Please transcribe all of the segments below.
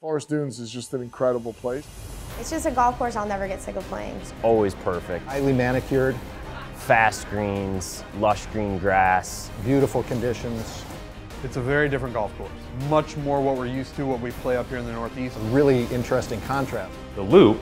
Forest Dunes is just an incredible place. It's just a golf course I'll never get sick of playing. Always perfect. Highly manicured, Fast greens, lush green grass. beautiful conditions, It's a very different golf course. Much more what we're used to, what we play up here in the Northeast. really interesting contrast. The loop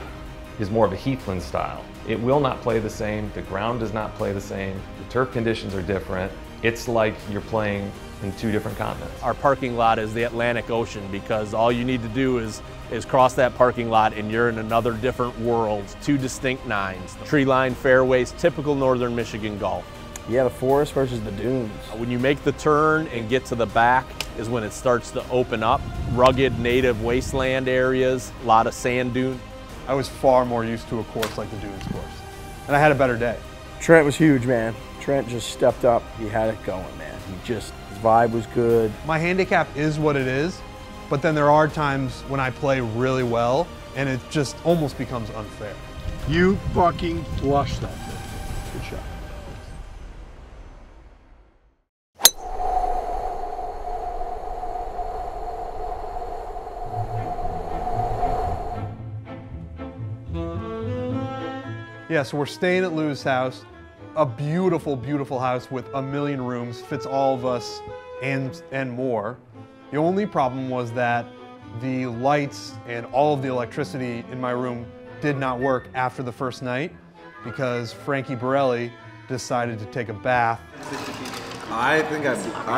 is more of a heathland style. It will not play the same, the ground does not play the same, the turf conditions are different. It's like you're playing in two different continents. Our parking lot is the Atlantic Ocean because all you need to do is, is cross that parking lot and you're in another different world. Two distinct nines, tree line fairways, typical northern Michigan golf. Yeah, the forest versus the dunes. When you make the turn and get to the back is when it starts to open up. Rugged native wasteland areas, a lot of sand dune. I was far more used to a course like the Dunes course. And I had a better day. Trent was huge, man. Trent just stepped up. He had it going, man. He just, his vibe was good. My handicap is what it is, but then there are times when I play really well and it just almost becomes unfair. You fucking flushed that thing. Good shot. Yeah, so we're staying at Lou's house. A beautiful, beautiful house with a million rooms, fits all of us and, and more. The only problem was that the lights and all of the electricity in my room did not work after the first night because Frankie Borrelli decided to take a bath. I think I,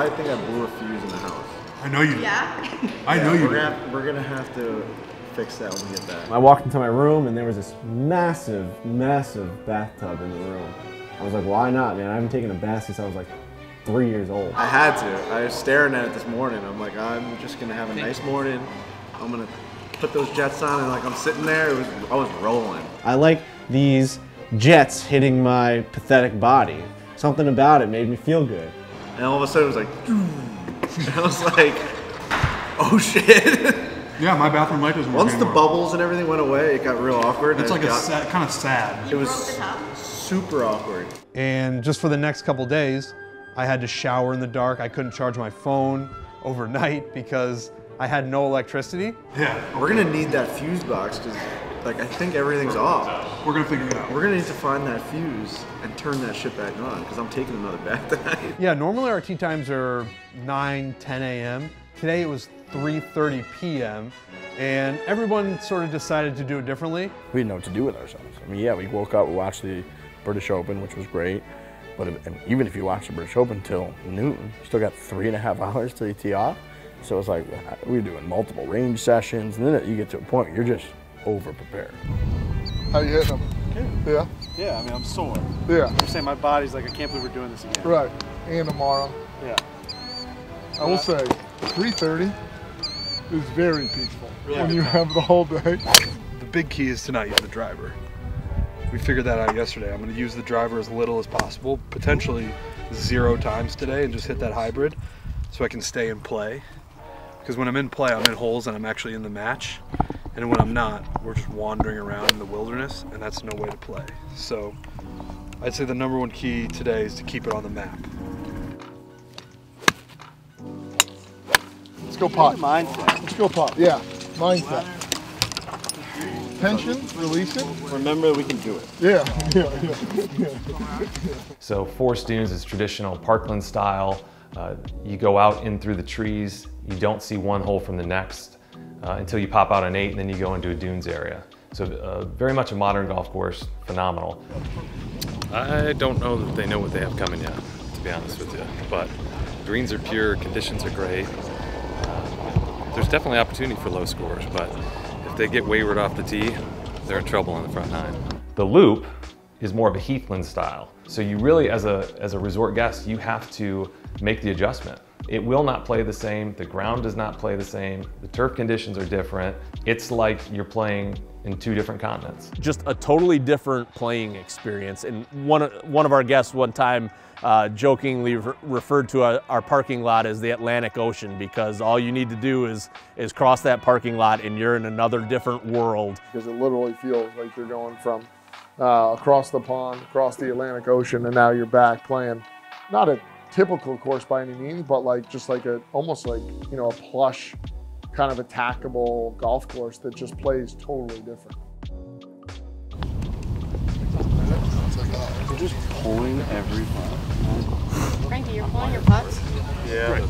I think I blew a fuse in the house. I know you did. Yeah? I know you We're did. gonna, we're gonna have to fix that when we get back. I walked into my room and there was this massive, massive bathtub in the room. I was like, why not, man? I haven't taken a bath since I was like three years old. I had to. I was staring at it this morning. I'm like, I'm just gonna have a nice morning. I'm gonna put those jets on, and like I'm sitting there, it was I was rolling. I like these jets hitting my pathetic body. Something about it made me feel good. And all of a sudden, it was like, and I was like, oh shit. Yeah, my bathroom light doesn't work Once the anymore. bubbles and everything went away, it got real awkward. It's like it a got- sad, kind of sad. It was super awkward. And just for the next couple days, I had to shower in the dark. I couldn't charge my phone overnight because I had no electricity. Yeah, We're gonna need that fuse box because, like, I think everything's off. we're gonna figure it out. We're gonna need to find that fuse and turn that shit back on because I'm taking another bath tonight. Yeah, normally our tee times are 9, 10 a.m. Today it was 3.30 p.m. And everyone sort of decided to do it differently. we didn't know what to do with ourselves. I mean, yeah, we woke up, we watched the British Open, which was great. But if, even if you watch the British Open till noon, you still got three and a half hours till you tee off. So it's like we were doing multiple range sessions, and then you get to a point where you're just over prepared. How you hitting them? Good. Yeah. Yeah, I mean, I'm sore. Yeah. I'm saying my body's like, I can't believe we're doing this again. Right. And tomorrow. Yeah. I will say, 3:30 is very peaceful Yeah. when you have the whole day. The big key is to not use the driver. We figured that out yesterday. I'm going to use the driver as little as possible, potentially zero times today, and just hit that hybrid so I can stay in play. Because when I'm in play, I'm in holes and I'm actually in the match. And when I'm not, we're just wandering around in the wilderness, and that's no way to play. So I'd say the number one key today is to keep it on the map. Let's go pot. Mindset. Let's go pot. Yeah. Mindset. Tension, release it. Remember, we can do it. Yeah. Yeah. Yeah. yeah. So Forest Dunes is traditional parkland style. Uh, you go out in through the trees, you don't see one hole from the next uh, until you pop out an eight and then you go into a dunes area. So uh, very much a modern golf course, phenomenal. I don't know that they know what they have coming yet, to be honest with you. But greens are pure, conditions are great. Uh, there's definitely opportunity for low scores, but if they get wayward off the tee, they're in trouble on the front nine. The loop is more of a heathland style. So you really, as a, as a resort guest, you have to make the adjustment. It will not play the same. The ground does not play the same. The turf conditions are different. It's like you're playing in two different continents. just a totally different playing experience. And one one of our guests one time uh, jokingly re- referred to our, our parking lot as the Atlantic Ocean because all you need to do is is cross that parking lot and you're in another different world. Because it literally feels like you're going from uh, across the pond, across the Atlantic Ocean, and now you're back playing not a typical course by any means, but like just like a almost like you know a plush kind of attackable golf course that just plays totally different. You're just pulling every putt. Frankie, you're pulling your putts Yeah.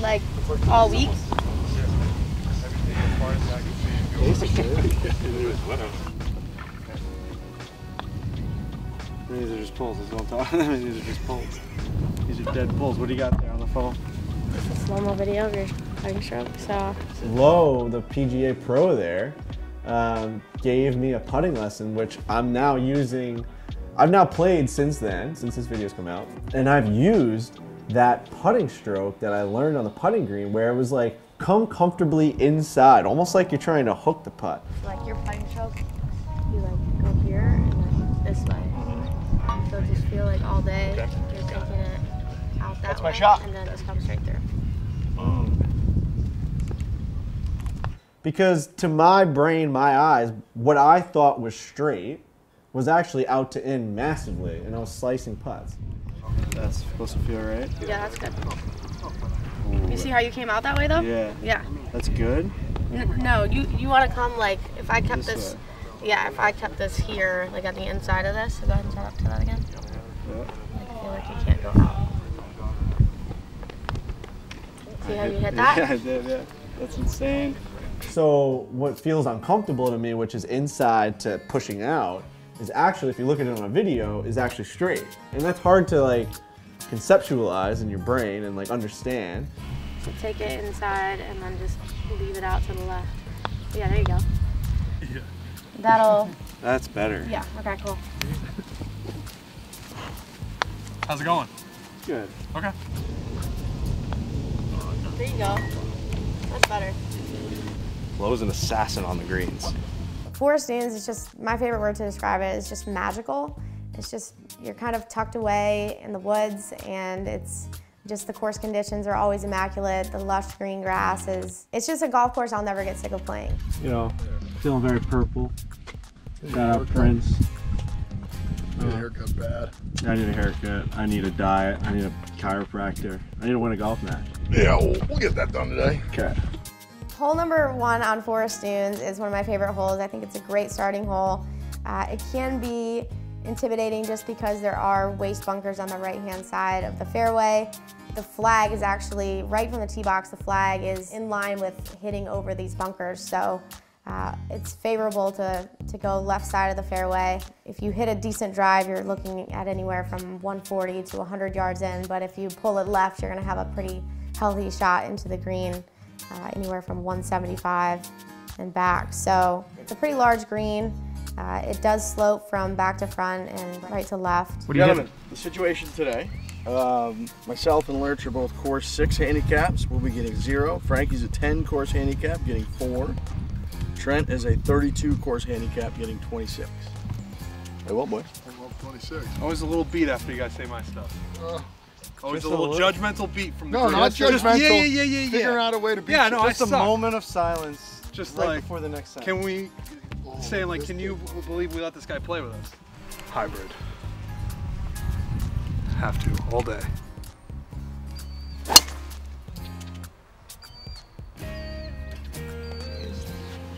like all week. These are just pulls. That's what I'm talking. I these are just pulls. These are dead pulls. What do you got there on the phone? It's a slow mo video of your putting stroke. So Lowe, the PGA Pro there, um, gave me a putting lesson, which I'm now using. I've now played since then, since this video's come out, and I've used that putting stroke that I learned on the putting green, where it was like, come comfortably inside, almost like you're trying to hook the putt. like your putting stroke, you like go here and then this way. So just feel like all day you're taking it out that That's my shot. and then just come straight through. Because to my brain, my eyes, what I thought was straight was actually out to in massively, and I was slicing putts. That's supposed to feel right. Yeah, that's good. You see how you came out that way though? Yeah. Yeah. That's good. N- no, you you want to come like if I kept This this. Yeah, if I kept this here, like on the inside of this, so go ahead and turn up to that again. Yeah. Like, I feel like you can't go out. See how you hit that? Yeah, I did. Yeah. That's insane. So what feels uncomfortable to me, which is inside to pushing out, is actually, if you look at it on a video, is actually straight. And that's hard to like conceptualize in your brain and like understand. So take it inside and then just leave it out to the left. Yeah, there you go. Yeah. That'll. That's better. Yeah. Okay. Cool. How's it going? Good. Okay. There you go. That's better. Lowe's an assassin on the greens. Forest Dunes is just my favorite word to describe it. It's just magical. It's just you're kind of tucked away in the woods, and it's just the course conditions are always immaculate. The lush green grass is. It's just a golf course I'll never get sick of playing. You know, feeling very purple. Shout out Prince. I Need a haircut bad. I need a haircut. I need a diet. I need a chiropractor. I need to win a golf match. Yeah, we'll, we'll get that done today. Okay. Hole number one on Forest Dunes is one of my favorite holes. I think it's a great starting hole. Uh, it can be intimidating just because there are waste bunkers on the right-hand side of the fairway. The flag is actually right from the tee box. The flag is in line with hitting over these bunkers, so uh, it's favorable to, to go left side of the fairway. If you hit a decent drive, you're looking at anywhere from 140 to 100 yards in, but if you pull it left, you're gonna have a pretty healthy shot into the green, uh, anywhere from 175 and back. So it's a pretty large green. Uh, it does slope from back to front and right to left. What do you Gentlemen, the situation today. Um, myself and Lurch are both course six handicaps. We'll be getting zero. Frankie's a 10 course handicap, getting four. Trent is a 32 course handicap, getting 26. Hey, what, boy? I love 26. Always a little beat after you guys say my stuff. Uh, Oh, Always a just a little little- judgmental beat from the No, group. not Just- judgmental. Yeah, yeah, yeah, yeah, yeah. Figuring out a way to beat Yeah, you. no, I Just a suck. moment of silence. Just right like, before the next time. can we saying oh, like, can you believe we let this guy play with us? Hybrid. Have to all day.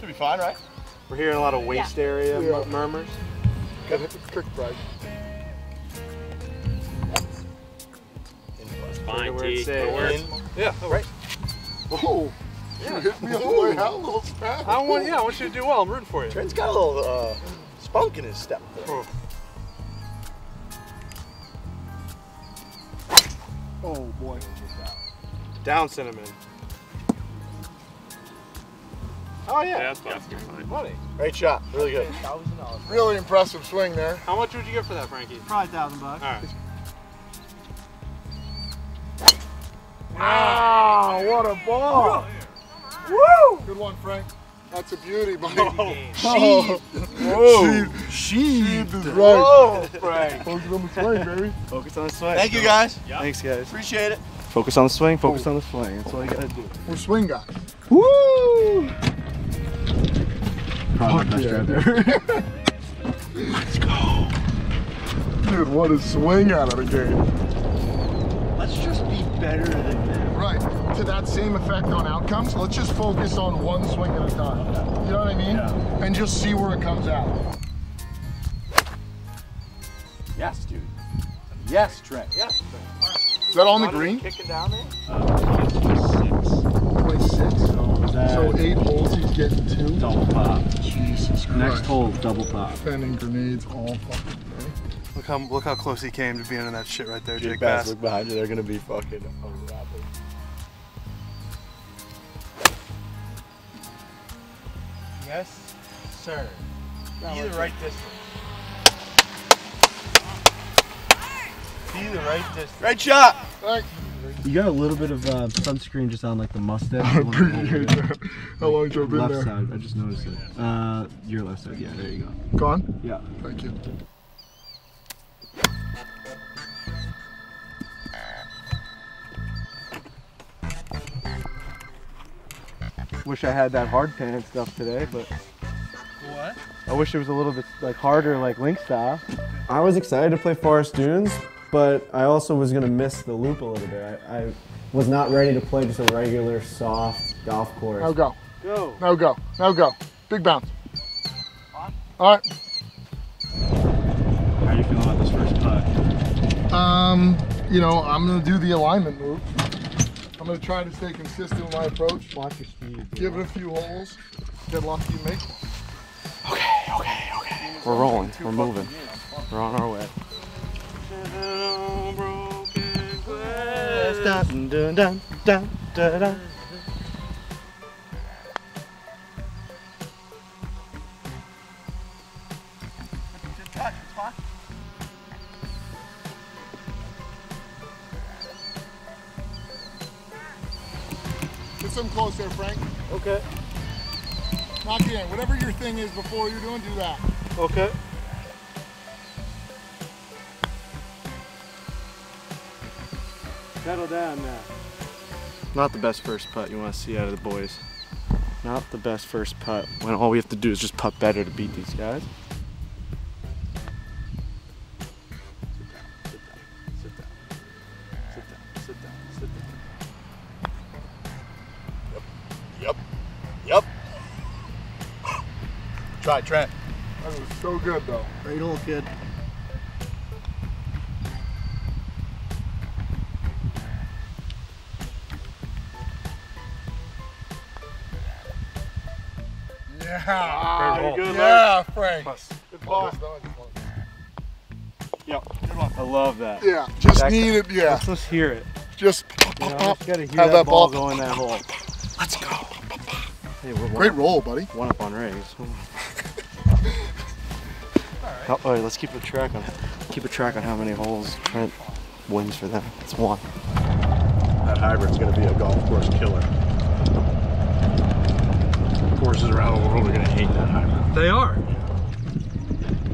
Should be fine, right? We're hearing a lot of waste area Yeah. murmurs. Got hit the trick right. Fine, where it say in. Yeah, Right. Oh, you hit me on the way out a little fast. I want, yeah, I want you to do well. I'm rooting for you. Trent's got a little uh, spunk in his step. Oh. Oh boy. Down cinnamon. Oh yeah. that's fine. Money. Great shot. Really good. Really impressive swing there. How much would you get for that, Frankie? Probably a thousand bucks. All right. Ah, what a ball. Woo! Good one, Frank. That's a beauty, buddy. Oh, Whoa. Sheathed is right. Whoa, Frank. Focus on the swing, baby. Focus on the swing. Thank you, guys. Thanks, guys. Appreciate it. Focus on the swing. Focus on the swing. That's all you gotta do. We're swing guys. Woo! Probably my best yeah, drive ever. Let's go. Dude, what a swing out of the game. Let's just be better than them. Right. to that same effect on outcomes, let's just focus on one swing at a time. You know what I mean? Yeah. And just see where it comes out. Yes, dude. Yes, Trent. Yes, Is that on the green? Kicking down there? Uh, point six. So eight holes, he's getting two. Double pop. Jesus Christ. Next hole, double pop. Defending grenades all fucking day. Look how look how close he came to being in that shit right there, Jake Jake Bass, Bass. look behind you. They're gonna be fucking unraveled. Yes, sir. Be the right distance. Be the right distance. Right shot. You got a little bit of uh, sunscreen just on like the mustache. I appreciate that. How long have you been left there? side. I just noticed it. Uh, your left side. Yeah, there you go. Gone? Yeah. Thank you. Wish I had that hard pan stuff today, but What? I wish it was a little bit like harder, like link style. I was excited to play Forest Dunes, but I also was gonna miss the loop a little bit. I, I was not ready to play just a regular soft golf course. Now go. Go. Now go. Now go. Big bounce. All right. How are you feeling about this first putt? Um, you know, I'm gonna do the alignment move. I'm gonna try to stay consistent with my approach. Watch your speed. Give it a few holes. Get lucky and make one. Okay, okay, okay. We're rolling. We're moving. We're on our way. Dun, dun, dun, dun, dun, some close there, Frank. Okay. Knock it in. Whatever your thing is before you're doing, do that. Okay. Settle down now. Not the best first putt you want to see out of the boys. Not the best first putt when all we have to do is just putt better to beat these guys. Try, Trent. That was so good, though. Great hole, kid. Yeah. Very good, yeah, Frank. Good ball. Well Yep. I love that. Yeah, just That- need it, yeah. Let's just hear it. Just You know, pop, just gotta hear have that, that ball ball. go in that hole. Let's go. Hey, we're one Great up- roll, buddy. One up on Rays. How- all right, let's keep a track on keep a track on how many holes Trent wins for them. It's one. That hybrid's going to be a golf course killer. Courses around the world are going to hate that hybrid. They are.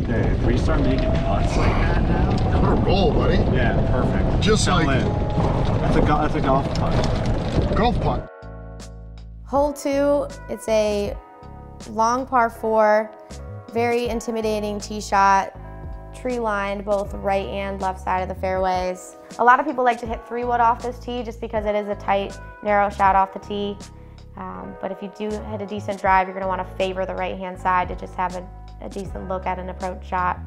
Hey, if we start making putts like that now. What a roll, buddy. Yeah, perfect. Just Settle like- in. That's a, that's a golf putt. Golf putt. Hole two, it's a long par four, very intimidating tee shot, tree lined both right and left side of the fairways. A lot of people like to hit three wood off this tee just because it is a tight, narrow shot off the tee. Um, but if you do hit a decent drive, you're going to want to favor the right hand side to just have a, a decent look at an approach shot.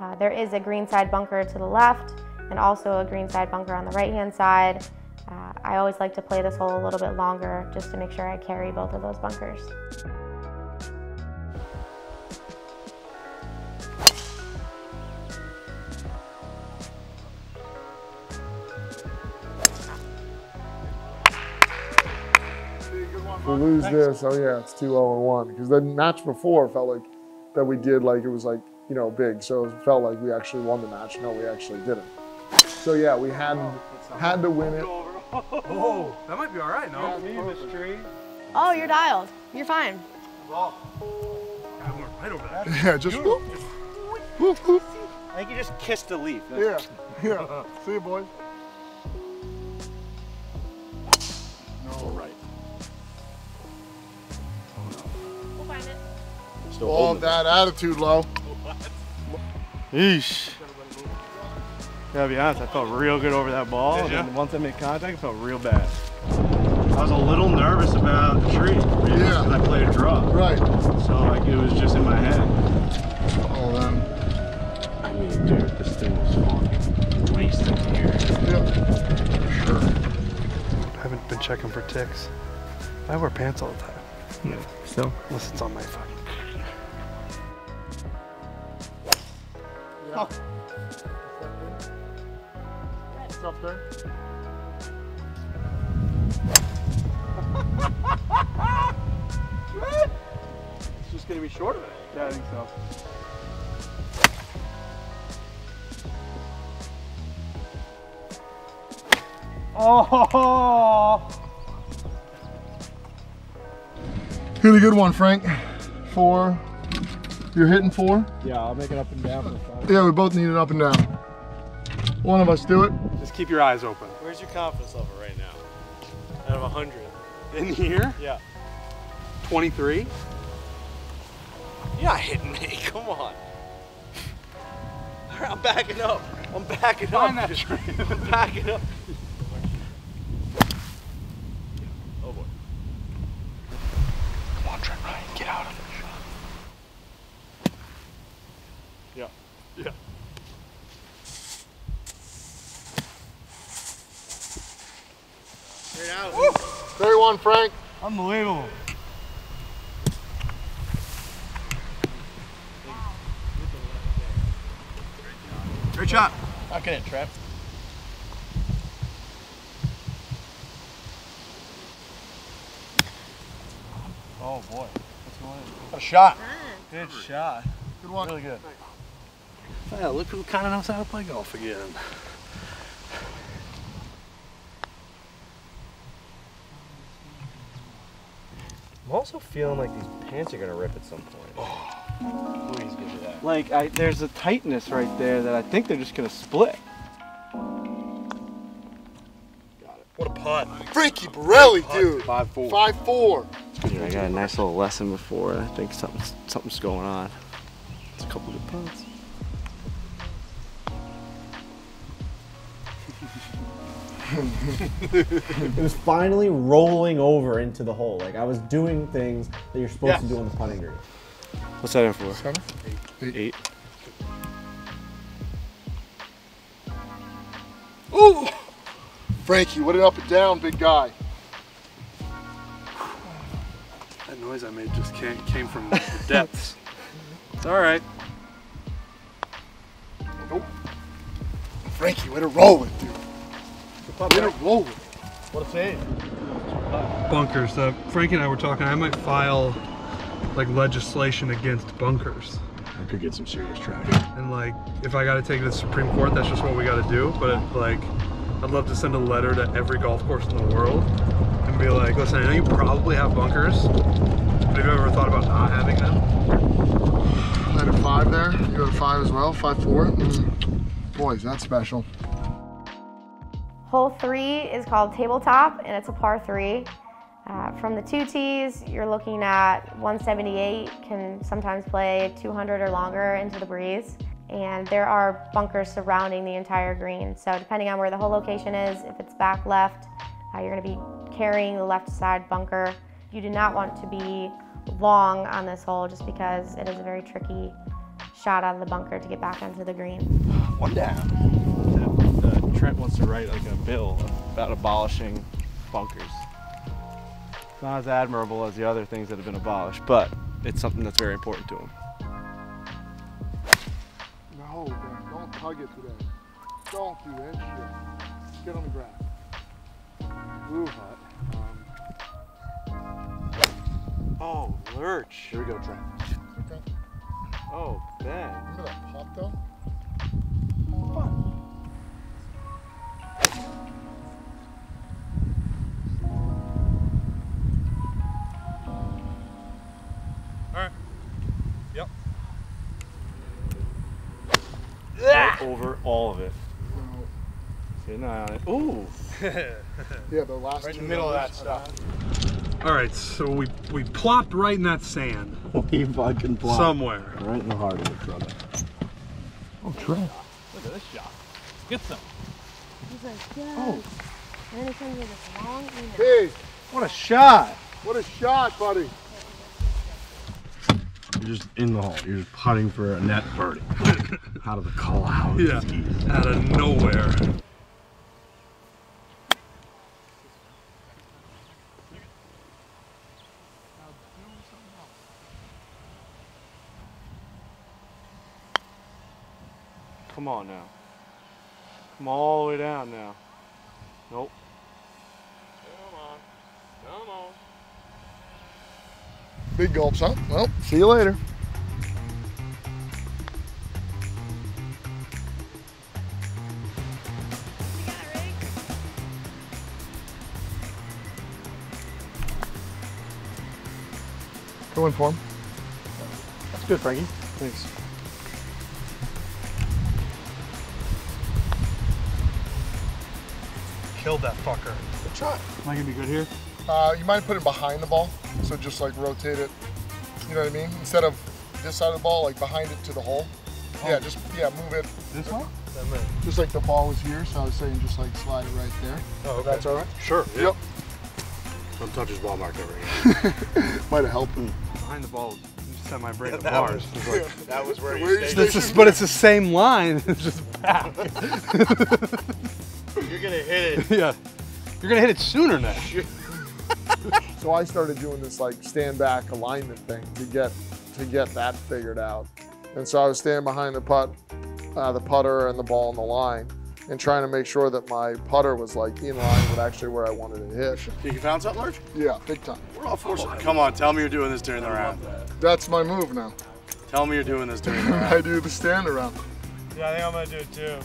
Uh, there is a greenside bunker to the left and also a greenside bunker on the right hand side. Uh, I always like to play this hole a little bit longer just to make sure I carry both of those bunkers. We lose this, oh yeah, it's 2 0 and 1. Because the match before felt like that we did like it was like, you know, big. So it felt like we actually won the match. No, we actually didn't. So yeah, we had had to win it. Oh, that might be all right, no? Oh, you're dialed. You're fine. I went right over that. Yeah, just whoop, whoop, whoop. I think you just kissed the leaf. Yeah, yeah. See you, boys. All right. We'll find it. Still All holding that attitude, low. Yeesh. Gotta be honest, I felt real good over that ball. Did and ya? then once I made contact, I felt real bad. I was a little nervous about the tree. Yeah. Because I played a draw. Right. So like it was just in my head. All them. I mean, dude, this thing was fucking wasted here. Yeah. Sure. I haven't been checking for ticks. I wear pants all the time. Yeah. Still. Unless it's on my fucking. Yeah. What's up there? It's just gonna be short of it. Yeah, I think so. Oh! Hit a good one, Frank. Four. You're hitting four? Yeah, I'll make it up and down for five. Yeah, we both need it up and down. One of us do it. Just keep your eyes open. Where's your confidence level right now? Out of 100. In here? Yeah. 23. You're not hitting me. Come on. All right, I'm backing up. I'm backing Find up. that tree. I'm backing up. Oh boy. Come on, Trent Ryan, get out of Straight out. Very one, Frank. Unbelievable. Great shot. Knock it in, Trent. Oh boy. What's going on? A shot. Good shot. Good one. Really good. Yeah, look who kind of knows how to play golf again. I'm also feeling like these pants are gonna rip at some point. Oh, please give me that. Like, I, there's a tightness right there that I think they're just gonna split. What a putt. Frankie Borrelli, dude. Five four. Five four. Yeah, I got a nice little lesson before. I think something's something's going on. It's a couple good putts. it was finally rolling over into the hole. Like I was doing things that you're supposed Yes. to do on the putting green. What's that in for? Seven? Eight. Eight. Ooh! Frankie, what an up and down, big guy. That noise I made just came, came from the depths. It's all right. Nope. Frankie, way to roll it, dude. Way to. What a save. Bunkers. Uh, Frankie and I were talking. I might file like legislation against bunkers. I could get some serious traffic. And like, if I got to take it to the Supreme Court, that's just what we got to do. But like, I'd love to send a letter to every golf course in the world and be like, listen, I know you probably have bunkers, but have you ever thought about not having them? I had a five there. You had a five as well. Five four. Mm. Boys, that's special. Hole three is called tabletop and it's a par three. Uh, from the two tees, you're looking at 178, can sometimes play 200 or longer into the breeze. And there are bunkers surrounding the entire green. So depending on where the hole location is, if it's back left, uh, you're gonna be carrying the left side bunker. You do not want to be long on this hole just because it is a very tricky shot out of the bunker to get back onto the green. One down. Trent wants to write like a bill about abolishing bunkers. It's not as admirable as the other things that have been abolished, but it's something that's very important to him. No, man, don't tug it today. Don't do that shit. Get on the grass. Ooh, hot. Um, oh, lurch. Here we go, Trent. Okay. Oh, Ben. Remember that putt though? All right. Yep. Right over all of it. Keep an eye on it. Ooh. Yeah, the last Right in the middle of that stuff. All right, so we we plopped right in that sand We fucking blocked. somewhere. Right in the heart of it, brother. Oh, Trent. Look at this shot. Get some. He's like, yes. Oh. And then he sends me this long email. Hey, What a shot! What a shot, buddy. You're just in the hole. You're just putting for a net birdie. Out of the cloud. Yeah, out of nowhere. Come on now. Come all the way down now. Nope. Come on. Come on. Big gulps, huh? Well, see you later. Go in for him. That's good, Frankie. Thanks. Killed that fucker. Good try. Am I gonna be good here? Uh, you might put it behind the ball, so just like rotate it. You know what I mean? Instead of this side of the ball, like behind it to the hole. Yeah, just yeah, move it. This way? Just like the ball was here, so I was saying just like slide it right there. Oh, okay. That's all right. Sure. Yeah. Yep. Don't touch his ball mark over here. Might have helped. Behind the ball, you just set my brain Yeah, to that bars. was- It's like- that was where you Where you stayed. It's just- but it's the same line. It's just back. You're gonna hit it. yeah. You're gonna hit it sooner now. So I started doing this like stand back alignment thing to get to get that figured out. And so I was standing behind the putt, uh, the putter and the ball on the line, and trying to make sure that my putter was like in line with actually where I wanted to hit. Think you found something, Lurch? Yeah, big time. We're all forced. Come on, tell me you're doing this during the round. That's my move now. Tell me you're doing this during the round. I do the stand around. Yeah, I think I'm gonna do it too.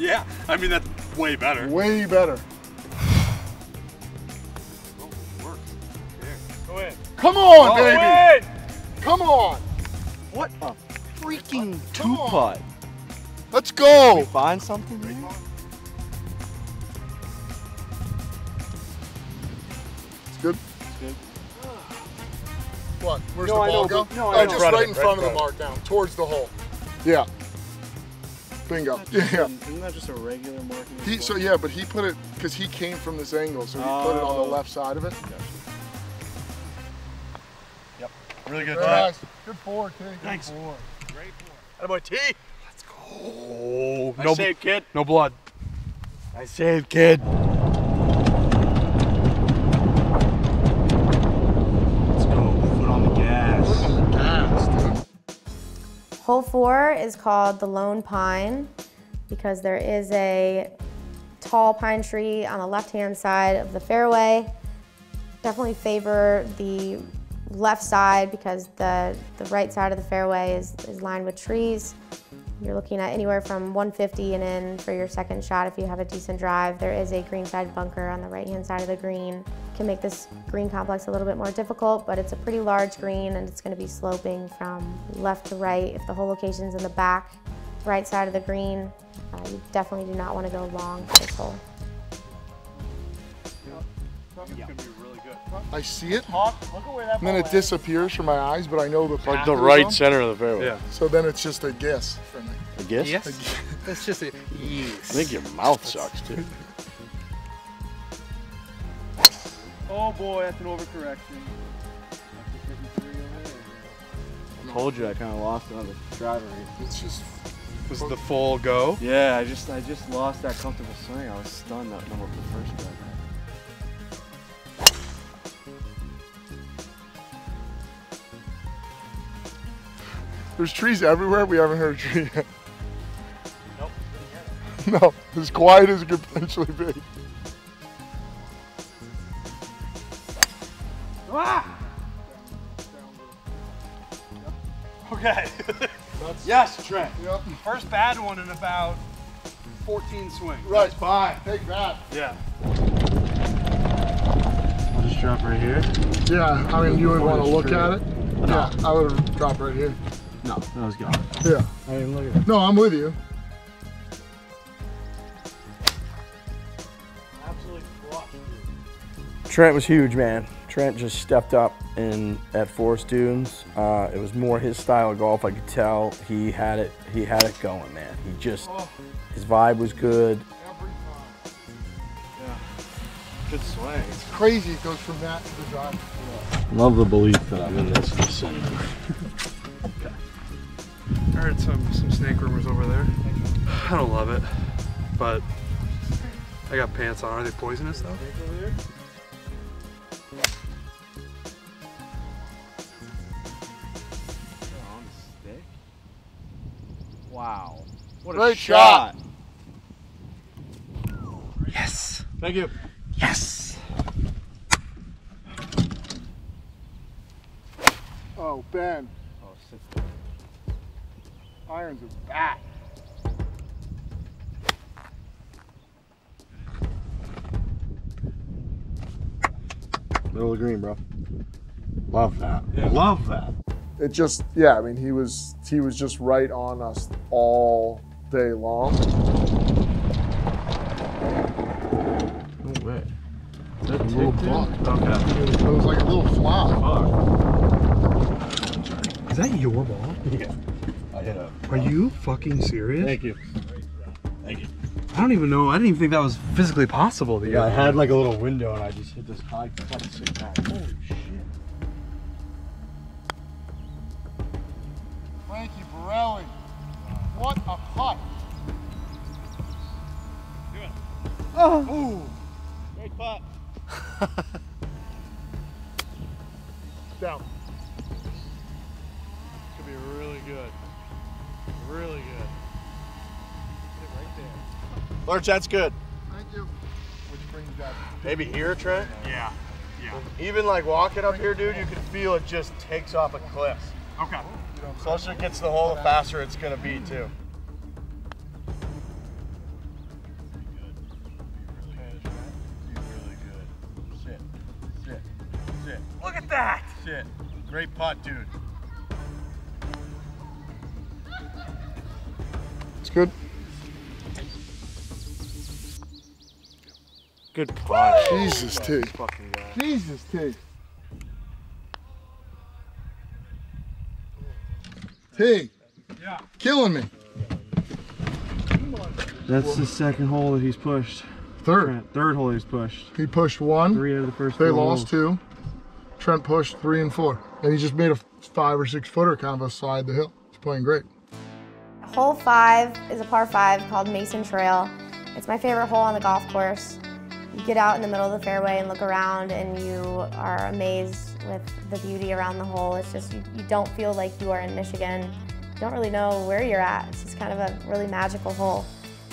Yeah, I mean that's way better. Way better. Go in. Come on, Oh, baby. in! Come on. What a freaking Come two putt. Let's go. Find something here? It's good. It's good. What? Where's No, the I ball know, go? no, I oh, know. just Right right in in front front of of the mark down, towards the hole. Yeah. Bingo. Yeah. Isn't that just a regular marking? He, so yeah, but he put it because he came from this angle, so he put it on Oh. the left side of it. Yep. Really good, Nice. Trent. Good forward, King. Good Thanks. forward. Attaboy T. Let's go. Oh, nice no, save, kid. No blood. I saved, kid. Hole four is called the Lone Pine because there is a tall pine tree on the left-hand side of the fairway. Definitely favor the left side because the, the right side of the fairway is, is lined with trees. You're looking at anywhere from 150 and in for your second shot if you have a decent drive. There is a greenside bunker on the right-hand side of the green. Can make this green complex a little bit more difficult, but it's a pretty large green and it's gonna be sloping from left to right. If the hole location's in the back, right side of the green, uh, you definitely do not wanna go long for this hole. I see it, Look at where that and then it disappears from my eyes, but I know the Like the right on. center of the fairway. Yeah. So then it's just a guess for me. A guess? Yes. That's just a I yes. think your mouth sucks too. Oh boy, that's an overcorrection. I told you I kind of lost it on the driver. It's just Was the full go? Yeah, I just I just lost that comfortable swing. I was stunned that number the first drive. There's trees everywhere. We haven't heard a tree yet. Nope. no, as quiet as it could potentially be. Ah! Okay. yes, Trent. Yep. First bad one in about 14 swings. Right. Fine. Take that. Yeah. I'll just drop right here. Yeah. I mean, you would want to look Straight. at it. Yeah. I would drop right here. No, that was gone. Yeah. I didn't look at it. No, I'm with you. Absolutely. Trent was huge, man. Trent just stepped up in at Forest Dunes. Uh, it was more his style of golf. I could tell he had it. He had it going, man. He just his vibe was good. Yeah. Good swing. It's crazy. It goes from that to the drive. Love the belief that I'm in this vicinity. I heard some some snake rumors over there. I don't love it, but I got pants on. Are they poisonous though? Wow. What a Great shot. Yes. Thank you. Yes. Oh, Ben. Oh, Irons are back. Middle of the green, bro. Love that. Love that. It just, yeah, I mean, he was he was just right on us all day long. No way. A little buck. Okay. It was like a little fly. Is that your ball? Yeah. I hit a. Are you fucking serious? Thank you. Thank you. I don't even know. I didn't even think that was physically possible. Yeah, I had like a little window and I just hit this high cut sick back. Holy shit. Frankie Borrelli. What a putt. Do it. Oh. Ooh. Great putt. Down. Could be really good. Really good. Right there. Lurch, that's good. Thank you. Which brings that. Maybe here, Trent. Yeah. Yeah. Even like walking up here, dude, you can feel it just takes off a cliff. Okay. Closer it gets the hole, the faster it's gonna be too. Sit, sit, sit. Look at that. Sit. Great putt, dude. It's good. Good putt. Jesus, T. Jesus, T. T. Yeah. Killing me. That's the second hole that he's pushed. Third. Trent, Third hole he's pushed. He pushed one. Three out of the first They lost holes. two. Trent pushed three and four. And he just made a five or six footer kind of a aside the hill. He's playing great. Hole five is a par five called Mason Trail. It's my favorite hole on the golf course. You get out in the middle of the fairway and look around and you are amazed with the beauty around the hole. It's just, you, you don't feel like you are in Michigan. You don't really know where you're at. It's just kind of a really magical hole.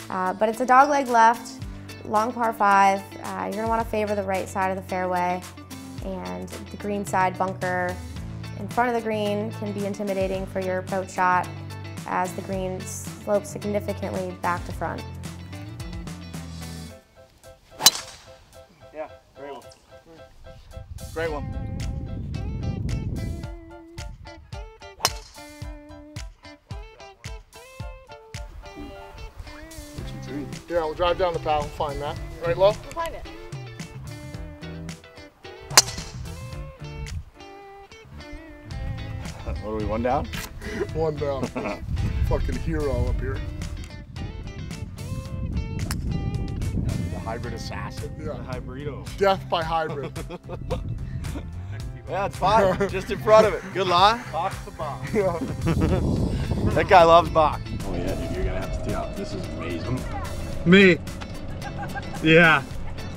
Uh, but it's a dog leg left, long par five. Uh, you're gonna wanna favor the right side of the fairway and the green side bunker in front of the green can be intimidating for your approach shot as the green slopes significantly back to front. Great one. Yeah, we'll drive down the path. We'll find that. Right, Lo? We'll Find it. What are we, one down? One down. Fucking hero up here. The hybrid assassin. Yeah. Hybrido. Death by hybrid. Yeah, it's fine. Just in front of it. Good lie. Box the box. That guy loves box. Oh yeah, dude, you're gonna have to tee off. This is amazing. Me. Yeah.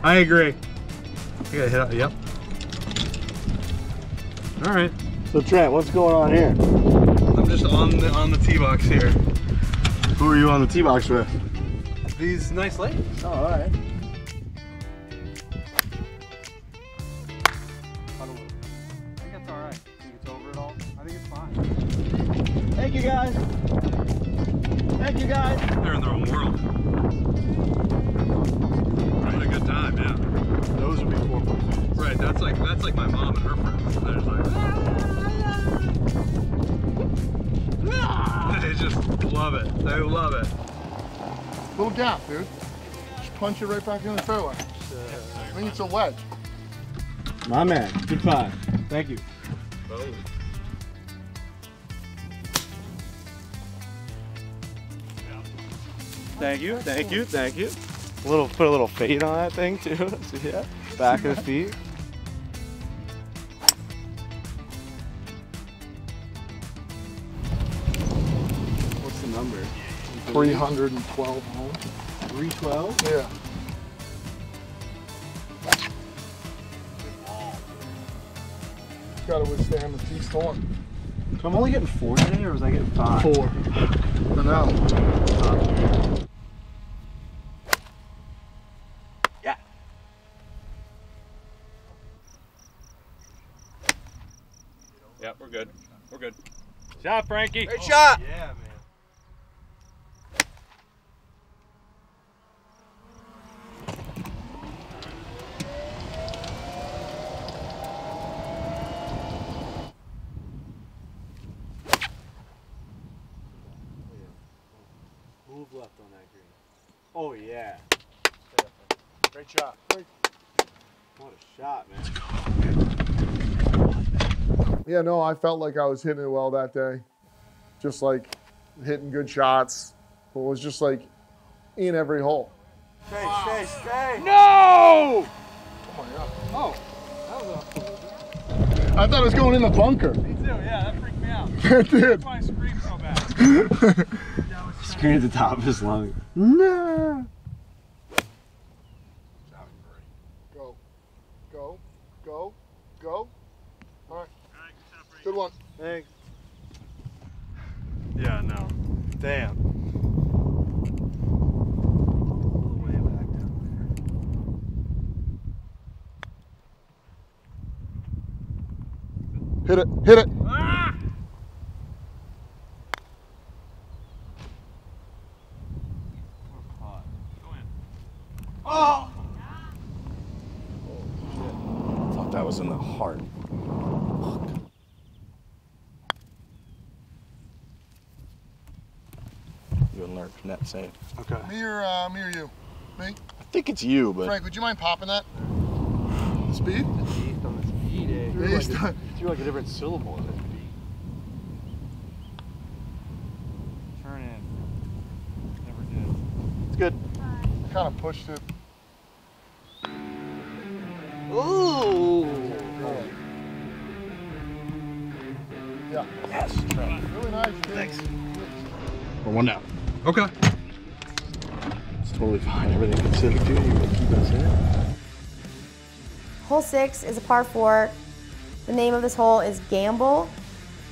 I agree. I gotta hit. Up. Yep. All right. So Trent, what's going on here? I'm just on the on the tee box here. Who are you on the tee box with? These nice ladies. Oh, all right. Thank you guys. They're in their own world. Having a good time, yeah. Those would be four fans. Right. That's like that's like my mom and her friends. They're just like. They just love it. They love it. Little gap, dude. Just punch it right back in the fairway. I think it's a wedge. My man. Good five. Thank you. Thank you, thank you, thank you. A little, put a little fade on that thing too. See that? Back of the feet. What's the number? 312 home. 312? Yeah. Got to withstand the T-storm. So I'm only getting four today, or was I getting five? Four. For now. Yeah. Yep, we're good. We're good. Shot, Frankie. Great shot. Oh, yeah, man. Move left on that green. Oh yeah. Great shot. Great. What a shot, man. Yeah, no, I felt like I was hitting it well that day. Just like hitting good shots. But it was just like in every hole. Stay, stay, stay. No! Oh, oh, that was a. I thought it was going in the bunker. Me too. Yeah, that freaked me out. It did. That's why I screamed so bad. Screen at the top of his lung. No. Go. Go. Go. Go. All right. Good one. Thanks. Yeah, no. Damn. Hit it. Hit it. Oh! Thought that was in the heart. You and Lurk, net safe. Okay. Me or uh, me or you? Me. I think it's you, but Frank, would you mind popping that? The speed. Beast on the speed, eh? Threw like a- threw like a different syllable in it. Turn in. Never did. It's good. Kind of pushed it. Ooh. Yeah. Yes. Really nice. Dude. Thanks. We're one down. Okay. It's totally fine. Everything considered, too. You would keep us in it. Hole six is a par four. The name of this hole is Gamble.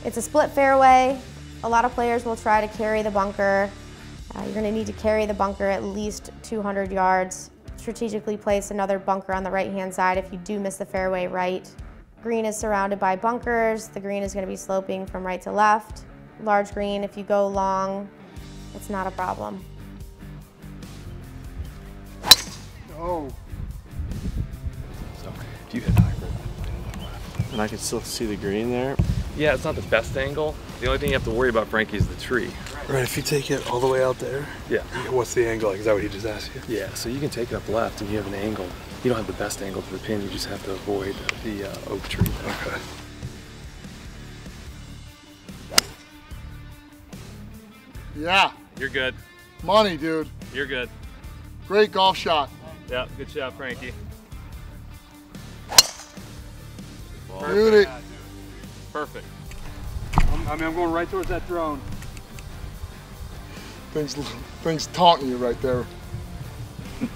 It's a split fairway. A lot of players will try to carry the bunker. Uh, you're gonna need to carry the bunker at least 200 yards. Strategically place another bunker on the right-hand side if you do miss the fairway right. Green is surrounded by bunkers. The green is gonna be sloping from right to left. Large green, if you go long, it's not a problem. Oh. So if you hit hybrid, And I can still see the green there. yeah, it's not the best angle. The only thing you have to worry about, Frankie, is the tree. Right, if you take it all the way out there, Yeah. what's the angle? Like, is that what he just asked you? Yeah, so you can take it up left and you have an angle. You don't have the best angle to the pin, you just have to avoid the uh, oak tree. Okay. Yeah. You're good. Money, dude. You're good. Great golf shot. Yeah, good shot, Frankie. Beauty. Perfect. I'm, I mean, I'm going right towards that drone. Things, things taunting you right there.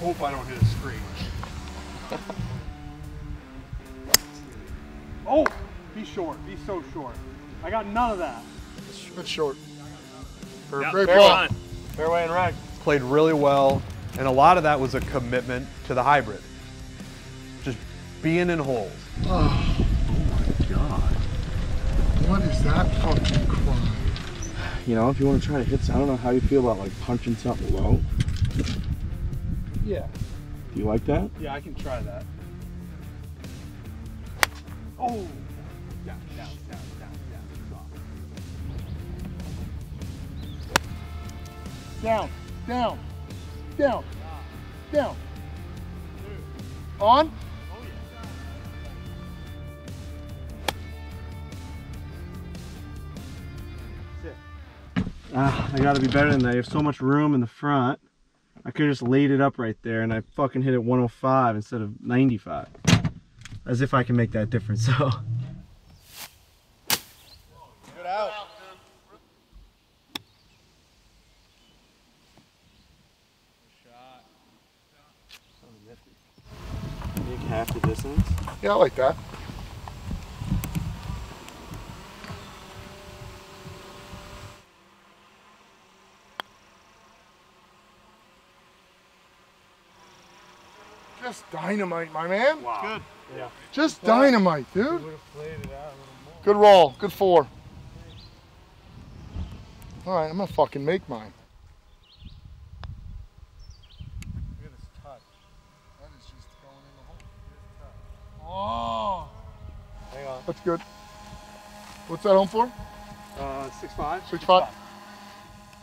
Hope I don't hit a screen. oh, be short. Be so short. I got none of that. It's short. Yep, Great fair ball. line. Fairway and right. Played really well, and a lot of that was a commitment to the hybrid. Just being in holes. Oh, oh my God. what is that fucking crime? You know, if you want to try to hit, I don't know how you feel about like punching something low. Yeah. Do you like that? Yeah, I can try that. Oh. Down, down, down, down, down. Down, down, down, down. On? Ah, I gotta be better than that. You have so much room in the front. I could have just laid it up right there and I fucking hit it 105 instead of 95. As if I can make that difference, so. Good out. Make half the distance. Yeah, I like that. Just dynamite, my man. Wow. Good. Yeah. Just dynamite, dude. Good roll. Good four. All right, I'm gonna fucking make mine. Oh, Hang on. that's good. What's that home for? Uh, six five. Six five.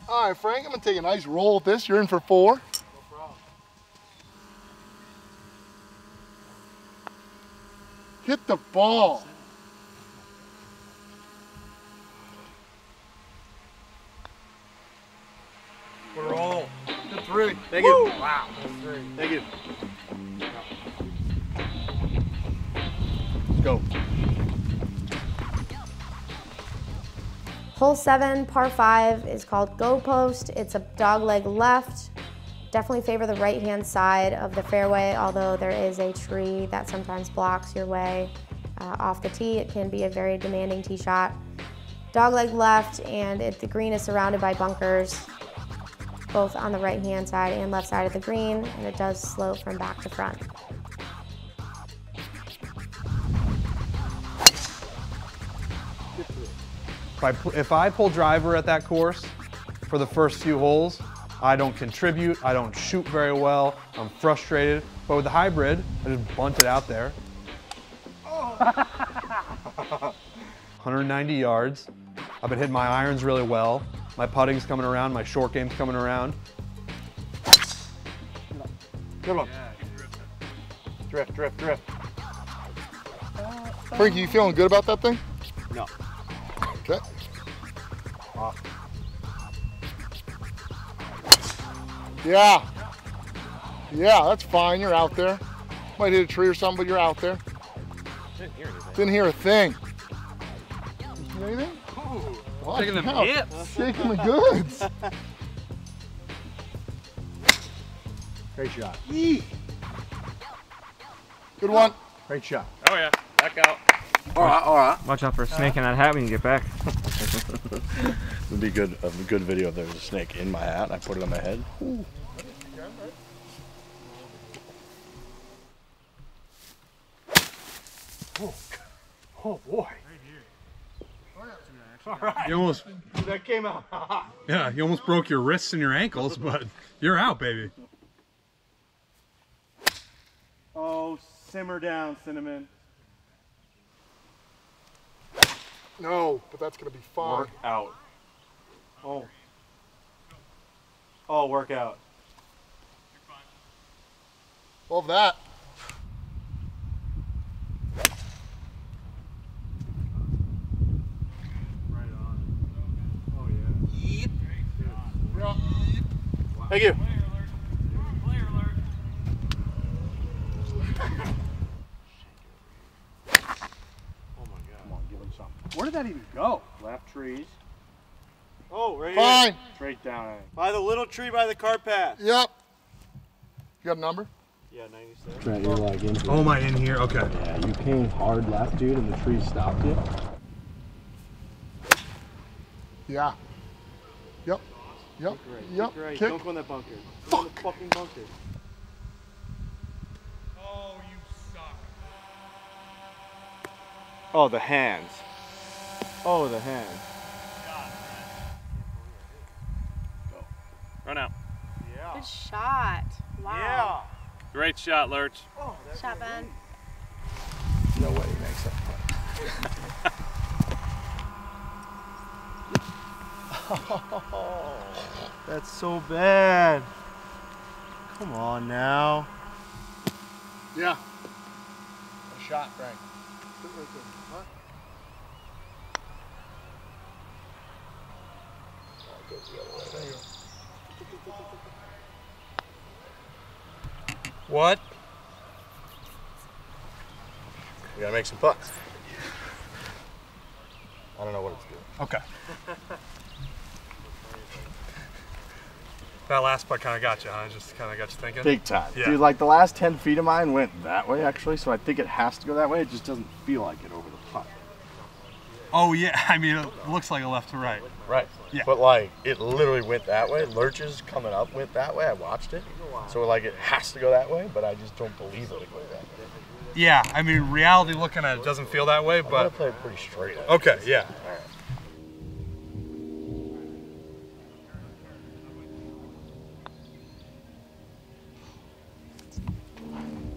All right, Frank, I'm gonna take a nice roll with this. You're in for four. Hit the ball. Good roll. Good three. Thank you. Wow. Three. Thank you. Go. Hole seven, par five, is called Go Post. It's a dog leg left. Definitely favor the right hand side of the fairway, although there is a tree that sometimes blocks your way uh, off the tee. It can be a very demanding tee shot. Dog leg left, and it, the green is surrounded by bunkers, both on the right hand side and left side of the green, and it does slope from back to front. If I, if I pull driver at that course for the first few holes, I don't contribute, I don't shoot very well, I'm frustrated. But with the hybrid, I just bunt it out there. 190 yards. I've been hitting my irons really well. My putting's coming around, my short game's coming around. Good one. Drift, drift, drift. Frankie, you feeling good about that thing? No. Okay. Yeah. Yeah, that's fine. You're out there. Might hit a tree or something, but you're out there. Didn't hear anything. Didn't hear a thing. You hear anything? Watch Shaking them out. hips. Shaking the goods. Great shot. Good one. Great shot. Oh yeah, back out. All right, all right. Watch out for a snake in that hat when you get back. It'd be good a good video if there was a snake in my hat and I put it on my head. Ooh. Oh, oh boy. All right. You almost, That came out hot. yeah, you almost broke your wrists and your ankles, but you're out, baby. Oh, simmer down, cinnamon. No, but that's gonna be fine. Work out. Oh. Oh, work out. Love that. Thank you. Where did that even go? Left trees. Oh, right Fine. here. Straight down. at it. By the little tree by the cart path. Yep. You got a number? Yeah, 96. Trent, you're like in here. Oh, am I in here? Okay. Yeah, you came hard left, dude, and the tree stopped you. Yeah. Yep. Yep. Yep. Great. Kick. Don't go in that bunker. Go in the fucking bunker. Oh, you suck. Oh, the hands. Oh, the hands. Run out. Good shot. Wow. Great shot, Lurch. Oh, shot, Ben. No way he makes that putt. That's so bad. Come on now. Yeah. A shot, Frank. Sit right there. Huh? There you go. What? We gotta make some putts. I don't know what it's doing. Okay. That last putt kind of got you, huh? Just kind of got you thinking. Big time. Yeah. Dude, like the last 10 feet of mine went that way actually, so I think it has to go that way. It just doesn't feel like it over the putt. Oh yeah, I mean it looks like a left to right. Right. Yeah. But like it literally went that way. Lurches coming up went that way. I watched it. So like it has to go that way, but I just don't believe it goes that way. Yeah, I mean reality looking at it doesn't feel that way, but I'm gonna but play it pretty straight. okay, yeah.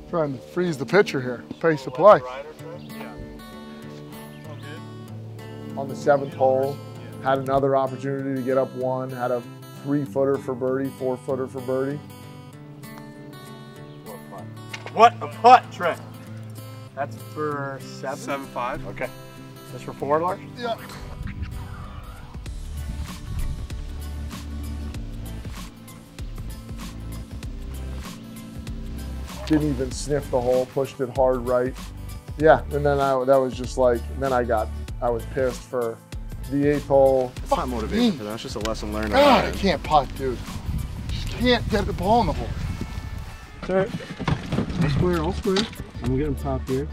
Trying to freeze the pitcher here. Pace of play. On the seventh hole, had another opportunity to get up one, had a three footer for birdie, four footer for birdie. What a putt, Trent. That's for seven. Seven five. Okay. That's for four, Lars. Yeah. Didn't even sniff the hole, pushed it hard right. Yeah, and then I, that was just like, then I got, I was pissed for the eighth hole. It's not motivation for that. It's just a lesson learned. God, I can't putt, dude. Just can't get the ball in the hole. Alright. All square, all square. I'm gonna get top here.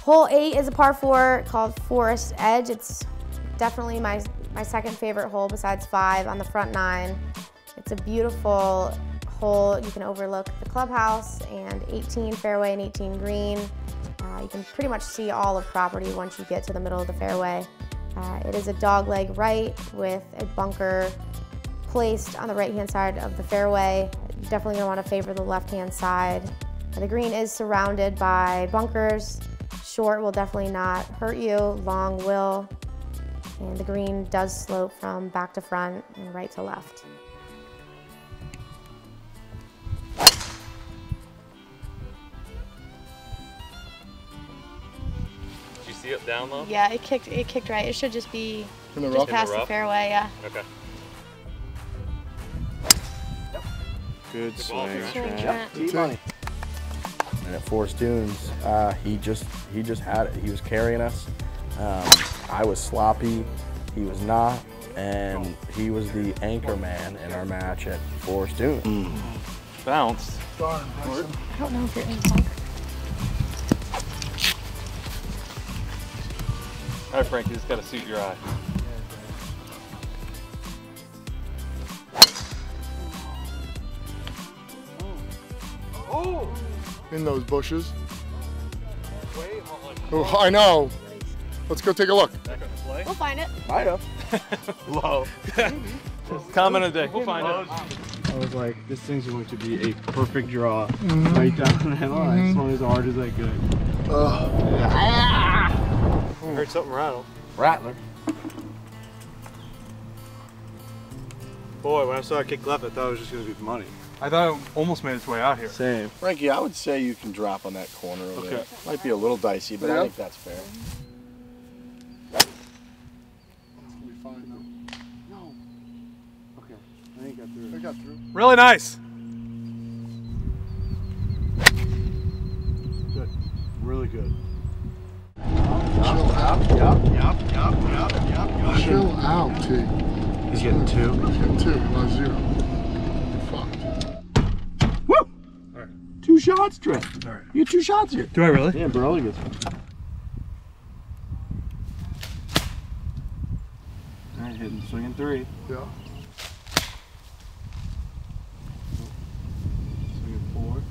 Hole eight is a par four called Forest Edge. It's definitely my, my second favorite hole besides five on the front nine. It's a beautiful hole. You can overlook the clubhouse and 18 fairway and 18 green. Uh, you can pretty much see all of property once you get to the middle of the fairway. Uh, it is a dog leg right with a bunker placed on the right hand side of the fairway. You're definitely want to favor the left hand side. The green is surrounded by bunkers. Short will definitely not hurt you, long will. And the green does slope from back to front and right to left. Did you see it down low? Yeah, it kicked it kicked right. It should just be In the just rough? In the past the fairway, yeah. Okay. Good Good swing, Trent. Trent. Trent. money. And at Forest Dunes, uh, he just he just had it. He was carrying us. Um, I was sloppy. He was not, and he was the anchor man in our match at Forest Dunes. Bounced. Darn, I don't know if you're in. All right, Frank, you just gotta suit your eye. In those bushes. Oh, I know. Let's go take a look. We'll find it. Might have. Low. Comment a day. We'll find it. I was like, this thing's going to be a perfect draw right down mm-hmm. that line. I swung as hard as I could. I heard something rattle. Rattler. Boy, when I saw it kick left, I thought it was just going to be money. I thought it almost made its way out here. Same. Frankie, I would say you can drop on that corner over Okay. there. Might be a little dicey, but I think that's fair. We'll be fine though. No. Okay. I think I got through. I got through. Really nice. Good. Really good. Chill out. Yup, yup, yup, yup, yup, yup. Chill out, T. He's getting two. He's getting two, not zero. Two shots, Trent. You get two shots here. Do I really? Yeah, Borrelli gets one. All right, hitting, swinging three. Yeah. Swinging four.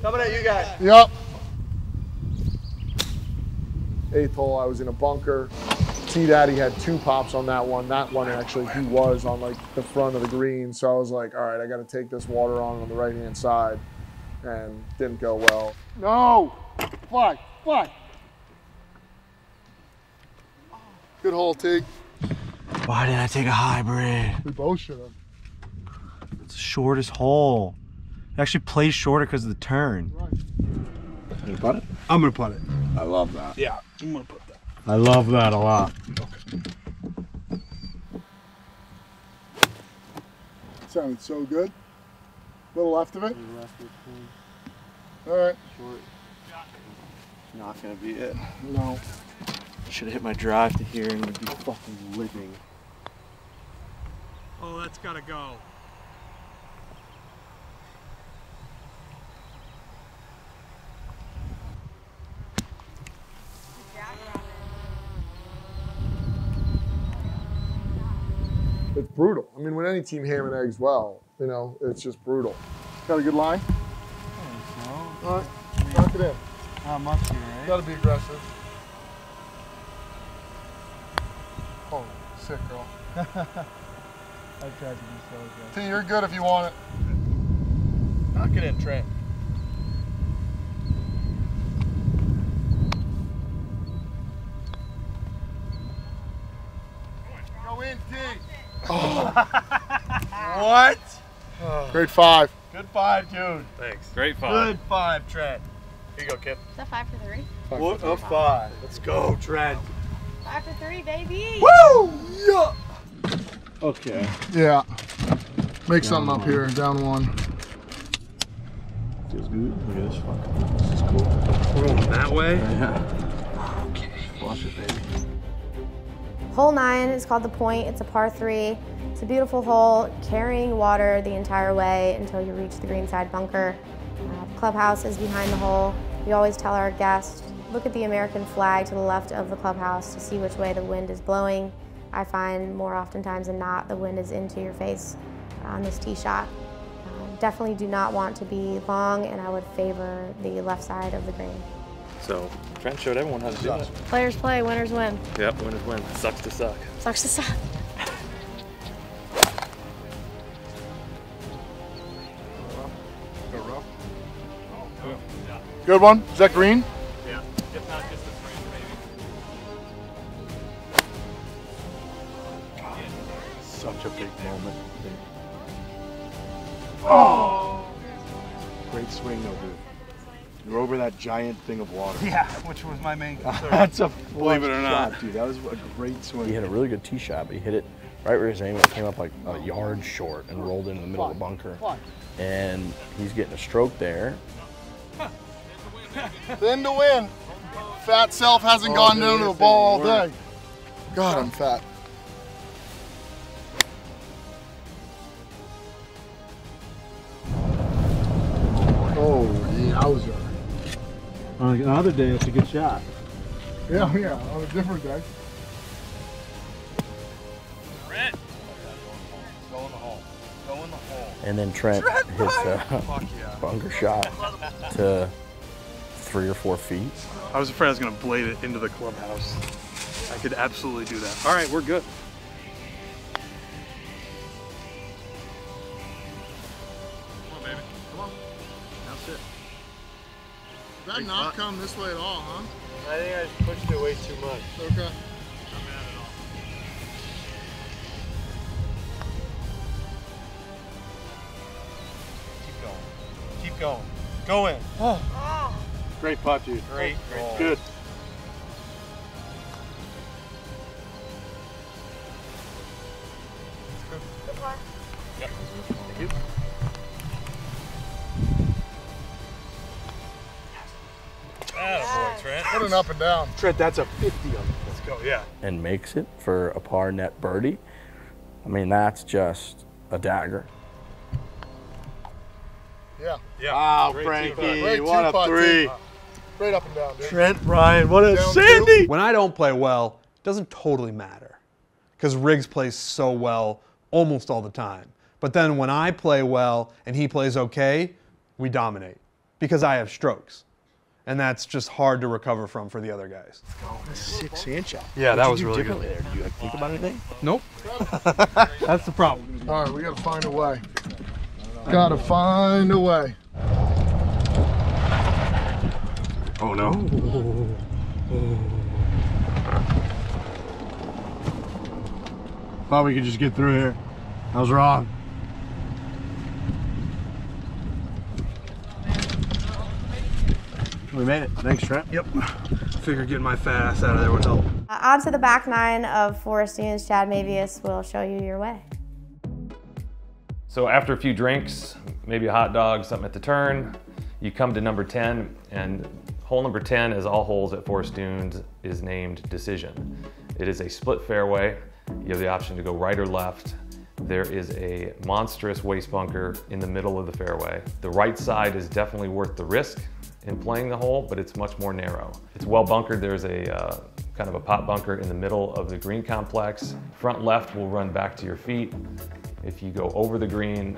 Coming at you guys. Yep. Eighth hole, I was in a bunker. T Daddy had two pops on that one. That one actually, he was on like the front of the green. So I was like, all right, I got to take this water on on the right hand side, and didn't go well. No. Fly. Fly. Good hole, T. Why didn't I take a hybrid? We both should have. It's the shortest hole. It actually plays shorter because of the turn. You put it? I'm gonna put it. I love that. Yeah, I'm gonna put that. I love that a lot. Okay. Sounded so good. Little left of it. All right. Not gonna be it. No. Should have hit my drive to here and would be fucking living. Oh, that's gotta go. It's brutal. I mean, when any team ham and eggs well, you know, it's just brutal. Got a good line? All right. Knock it in. Not much here, right? Gotta be aggressive. Oh, sick girl. I tried to be so aggressive. T, you're good if you want it. Knock it in, Trent. Go in, T. Oh. what? Oh. Grade five. Good five, dude. Thanks. Great five. Good five, Trent. Here you go, Kip. Is that five for three? What a five. Let's go, Trent. Five for three, baby. Woo! Yeah. Okay. Yeah. Make something up here. Down one. Feels good. Look at this fuck. This is cool. We're going that way? Yeah. Okay. Watch it, baby. Hole nine is called the point. It's a par three. It's a beautiful hole, carrying water the entire way until you reach the greenside bunker. Uh, the clubhouse is behind the hole. We always tell our guests, look at the American flag to the left of the clubhouse to see which way the wind is blowing. I find more oftentimes than not the wind is into your face on this tee shot. Uh, definitely do not want to be long, and I would favor the left side of the green. So Trent showed everyone how to do it. Players play, winners win. Yep, winners win. Sucks to suck. Sucks to suck. Good one. Is that green? Yeah. If not just the frame, maybe. Such a big moment. Oh! Great swing, though, dude. You're over that giant thing of water. Yeah, which was my main concern. That's a Believe it or not. shot, dude. That was a great swing. He hit a really good tee shot, but he hit it right where his aim was. Came up like a yard short and rolled into the middle of the bunker. And he's getting a stroke there. Thin to win. Fat self hasn't Oh, gone dude, down to the ball all day. God, I'm fat. Oh, yowza. On another day, it's a good shot. Yeah, oh, yeah, on a different day. Trent! Go in the hole. Go in the hole. And then Trent hits a yeah. bunker shot to three or four feet. I was afraid I was gonna blade it into the clubhouse. I could absolutely do that. All right, we're good. Did that not come this way at all, huh? I think I just pushed it way too much. Okay. Keep going. Keep going. Go in. Oh. Great putt, dude. Great, great. Good. Attaboy, Trent. Put an up and down. Trent, that's a 50 on it. Let's go. Yeah. and makes it for a par net birdie. I mean, that's just a dagger. Yeah. Yeah. Wow, Great Frankie. two-putt. Great What a two-putt, three. too. Great up and down, dude. Trent Ryan, what a Down Sandy. When I don't play well, it doesn't totally matter because Riggs plays so well almost all the time. But then when I play well and he plays okay, we dominate because I have strokes. And that's just hard to recover from for the other guys. Six inch out. Yeah, What'd that was really good. There? Did you like, think about anything? Nope. That's the problem. All right, we gotta find a way. Gotta find a way. Oh no. Thought we could just get through here. I was wrong. We made it. Thanks, Trent. Yep. Figure getting my fat ass out of there would help. Uh, on to the back nine of Forest Dunes. Chad Mavius will show you your way. So after a few drinks, maybe a hot dog, something at the turn, you come to number 10, and hole number 10, as all holes at Forest Dunes, is named Decision. It is a split fairway. You have the option to go right or left. There is a monstrous waste bunker in the middle of the fairway. The right side is definitely worth the risk in playing the hole, but it's much more narrow. It's well bunkered. There's a uh, kind of a pot bunker in the middle of the green complex. Front left will run back to your feet. If you go over the green,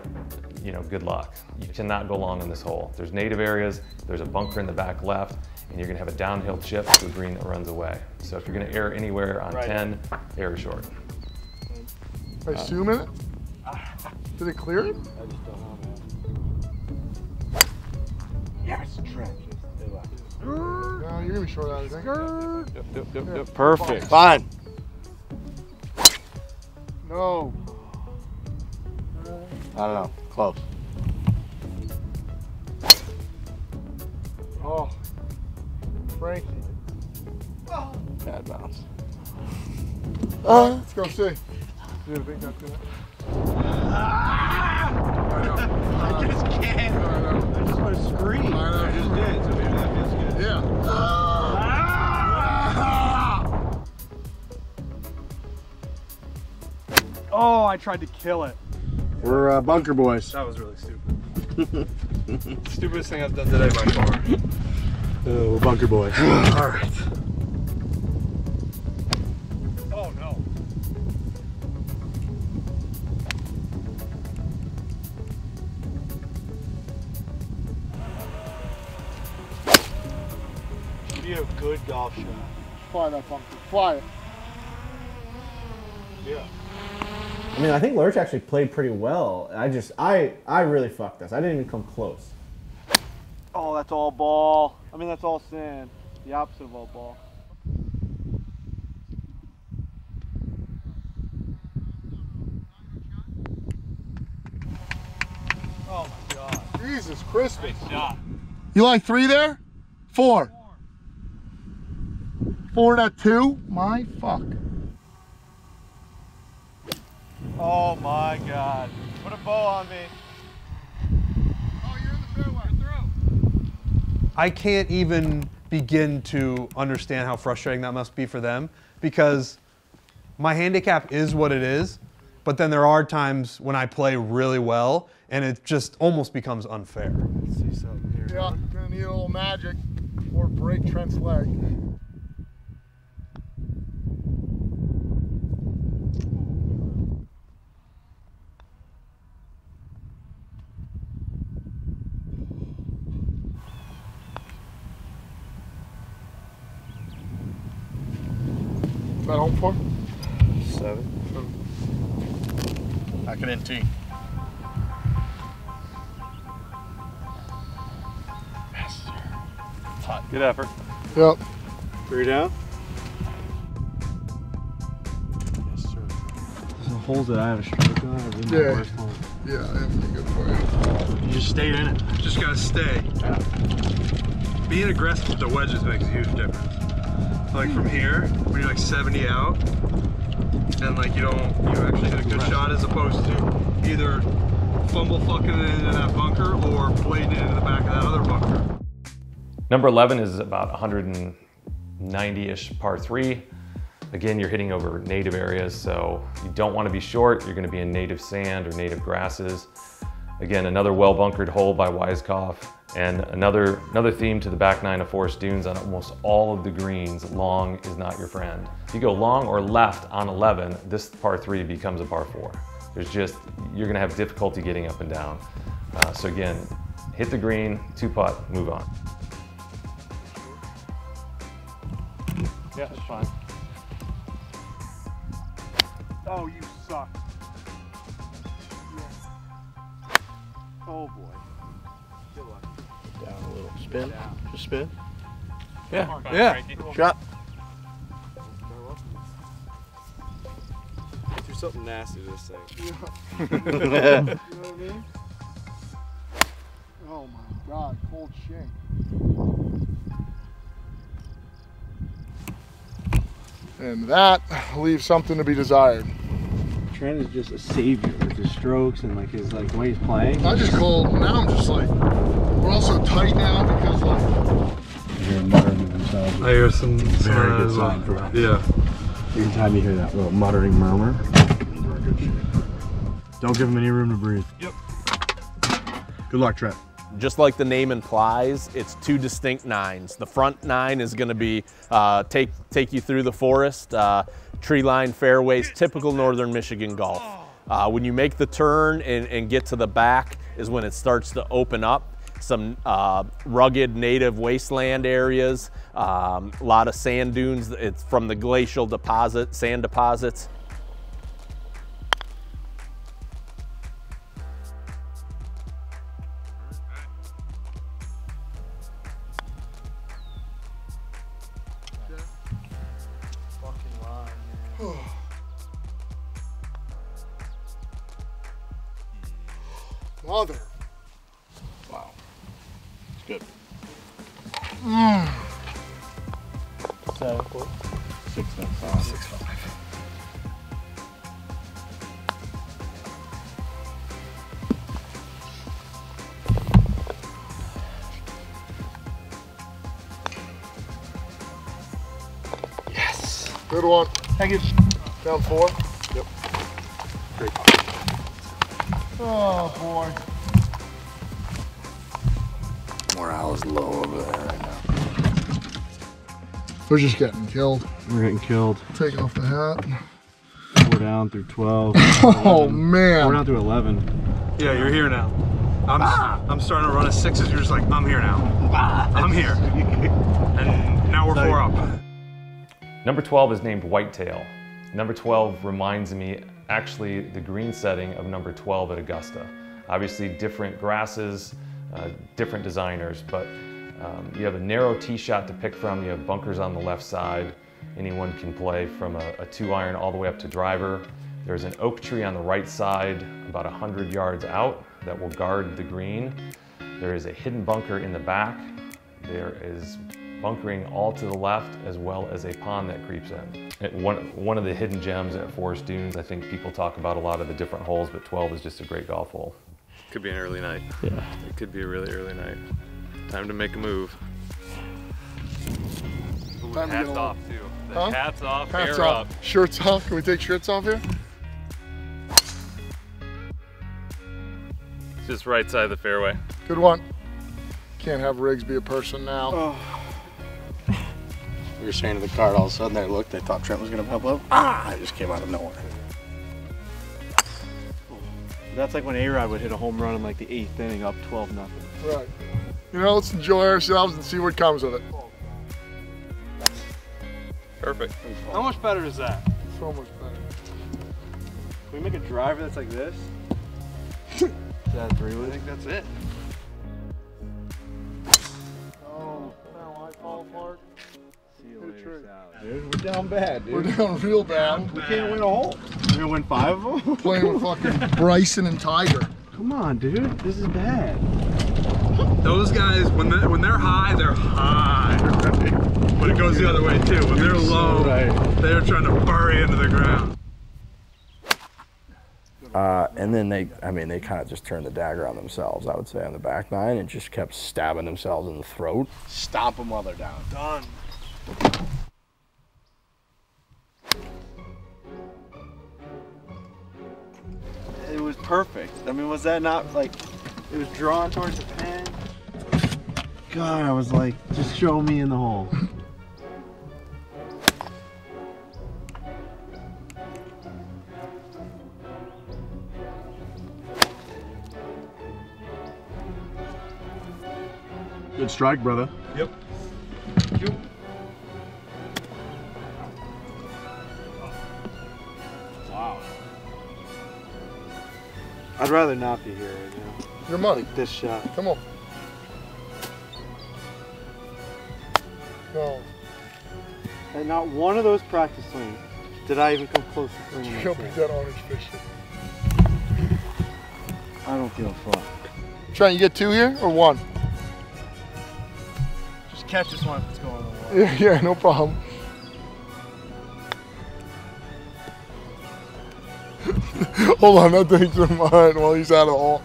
you know, good luck. You cannot go long in this hole. There's native areas, there's a bunker in the back left, and you're gonna have a downhill chip to a green that runs away. So if you're gonna err anywhere on Right. 10, err short. I assume it. Did it clear it? Yes, Trent. No, you're gonna be short out of it. Yep, yep, yep, yep. Perfect. Fine. No. I don't know. Close. Oh. Frankie. Bad bounce. Uh, Let's go see. Do you think that's gonna? I just can't. I just want to scream. I know. I just did, so maybe that feels good. Yeah. Oh, I tried to kill it. We're uh, bunker boys. That was really stupid. Stupidest thing I've done today by far. We're bunker boys. All right. Good golf shot. Fly that bunker. Fly it. Yeah. I mean, I think Lurch actually played pretty well. I just, I, I really fucked this. I didn't even come close. Oh, that's all ball. I mean, that's all sand. The opposite of all ball. Oh my god. Jesus Christmas. Nice shot. You like three there? Four. Four and a two? My fuck. Oh my god. Put a bow on me. Oh, you're in the fairway, throw. I can't even begin to understand how frustrating that must be for them because my handicap is what it is, but then there are times when I play really well and it just almost becomes unfair. see something here. Yeah, gonna need a little magic or break Trent's leg. 17. Yes, Hot. Good effort. Yep. Three down. Yes, sir. The holes that I have a stroke on Yeah. yeah. I have Yeah, good for you. You just stayed in it. Just gotta stay. Yeah. Being aggressive with the wedges makes a huge difference. Like from here, when you're like 70 out, and like you don't, you actually hit a good shot as opposed to either fumble fucking it into that bunker or blading it into the back of that other bunker. Number 11 is about 190-ish par three. Again, you're hitting over native areas, so you don't want to be short. You're going to be in native sand or native grasses. Again, another well-bunkered hole by Weiskopf, and another another theme to the back nine of Forest Dunes on almost all of the greens. Long is not your friend. If you go long or left on 11, this par three becomes a par four. There's just you're going to have difficulty getting up and down. Uh, so again, hit the green, two putt, move on. Yeah, it's fine. Oh, you suck. Oh boy. Spin. Just spin. Yeah. Yeah. Shot. Do something nasty to this thing. You know what I mean? Oh my God, cold shank. And that leaves something to be desired. Trent is just a savior with his strokes and like his like the way he's playing. I just called. Now I'm just like, we're all so tight now because like. They're muttering to themselves. I hear some Very some, good uh, sign for us. Yeah. Anytime you hear that little muttering murmur, we're in good shape. Don't give him any room to breathe. Yep. Good luck, Trent. Just like the name implies, it's two distinct nines. The front nine is going to be uh, take take you through the forest, uh, tree line fairways, typical northern Michigan golf. Uh, when you make the turn and, and get to the back is when it starts to open up. Some uh, rugged native wasteland areas, um, a lot of sand dunes. It's from the glacial deposit, sand deposits. We're just getting killed. We're getting killed. Take off the hat. Four down through 12. Oh 11. man. Four down through 11. Yeah, you're here now. I'm I'm starting to run a sixes. You're just like I'm here now. I'm here. And now we're four up. Number 12 is named Whitetail. Number 12 reminds me actually the green setting of number 12 at Augusta. Obviously different grasses, uh, different designers, but um, you have a narrow tee shot to pick from. You have bunkers on the left side. Anyone can play from a, a two iron all the way up to driver. There's an oak tree on the right side about 100 yards out that will guard the green. There is a hidden bunker in the back. There is bunkering all to the left as well as a pond that creeps in. It- one, one of the hidden gems at Forest Dunes, I think people talk about a lot of the different holes, but 12 is just a great golf hole. Could be an early night. Yeah. It could be a really early night. Time to make a move. Ooh, Time hats off too. The Huh? hats off, Hats hair off. up. Shirts off. Can we take shirts off here? Just right side of the fairway. Good one. Can't have Riggs be a person now. We were saying to the card, all of a sudden they looked, they thought Trent was going to pop up. Ah! It just came out of nowhere. That's like when A-Rod would hit a home run in like the eighth inning up 12 nothing. Right. You know, let's enjoy ourselves and see what comes of it. Perfect. How much better is that? So much better. Can we make a driver that's like this? Is that a three I think that's it. Oh, now I fall apart. See you Hit later. Sal. Dude, we're down bad, dude. We're down real bad. We can't win a hole. We're gonna win five of them? Playing with fucking Bryson and Tiger. Come on, dude. This is bad. Those guys, when they're, when they're high, they're high. But it goes the other way too. When they're low, they're trying to bury into the ground. Uh, and then they, I mean, they kind of just turned the dagger on themselves, I would say, on the back nine and just kept stabbing themselves in the throat. Stop them while they're down. Done. It was perfect. I mean, was that not like it was drawn towards the pin? God, I was like, just show me in the hole. Good strike, brother. Yep. Wow. I'd rather not be here right now. Your money. This shot. Come on. No. And not one of those practice swings did I even come close to swinging You'll that be thing. orange fishing. I don't give a fuck. Trent, you get two here or one? Just catch this one if it's going on the wall. Yeah, yeah, no problem. Hold on, that thing's in mine while he's out of all.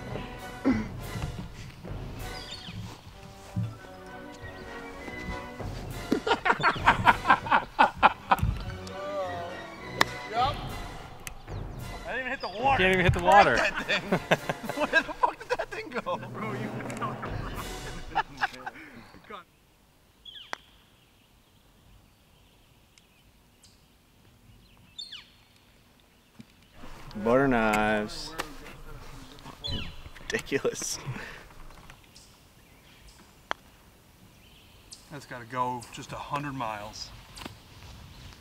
Water. Can't even hit the water. That thing. Where the fuck did that thing go? Bro, you Butter knives. Ridiculous. That's got to go just a hundred miles.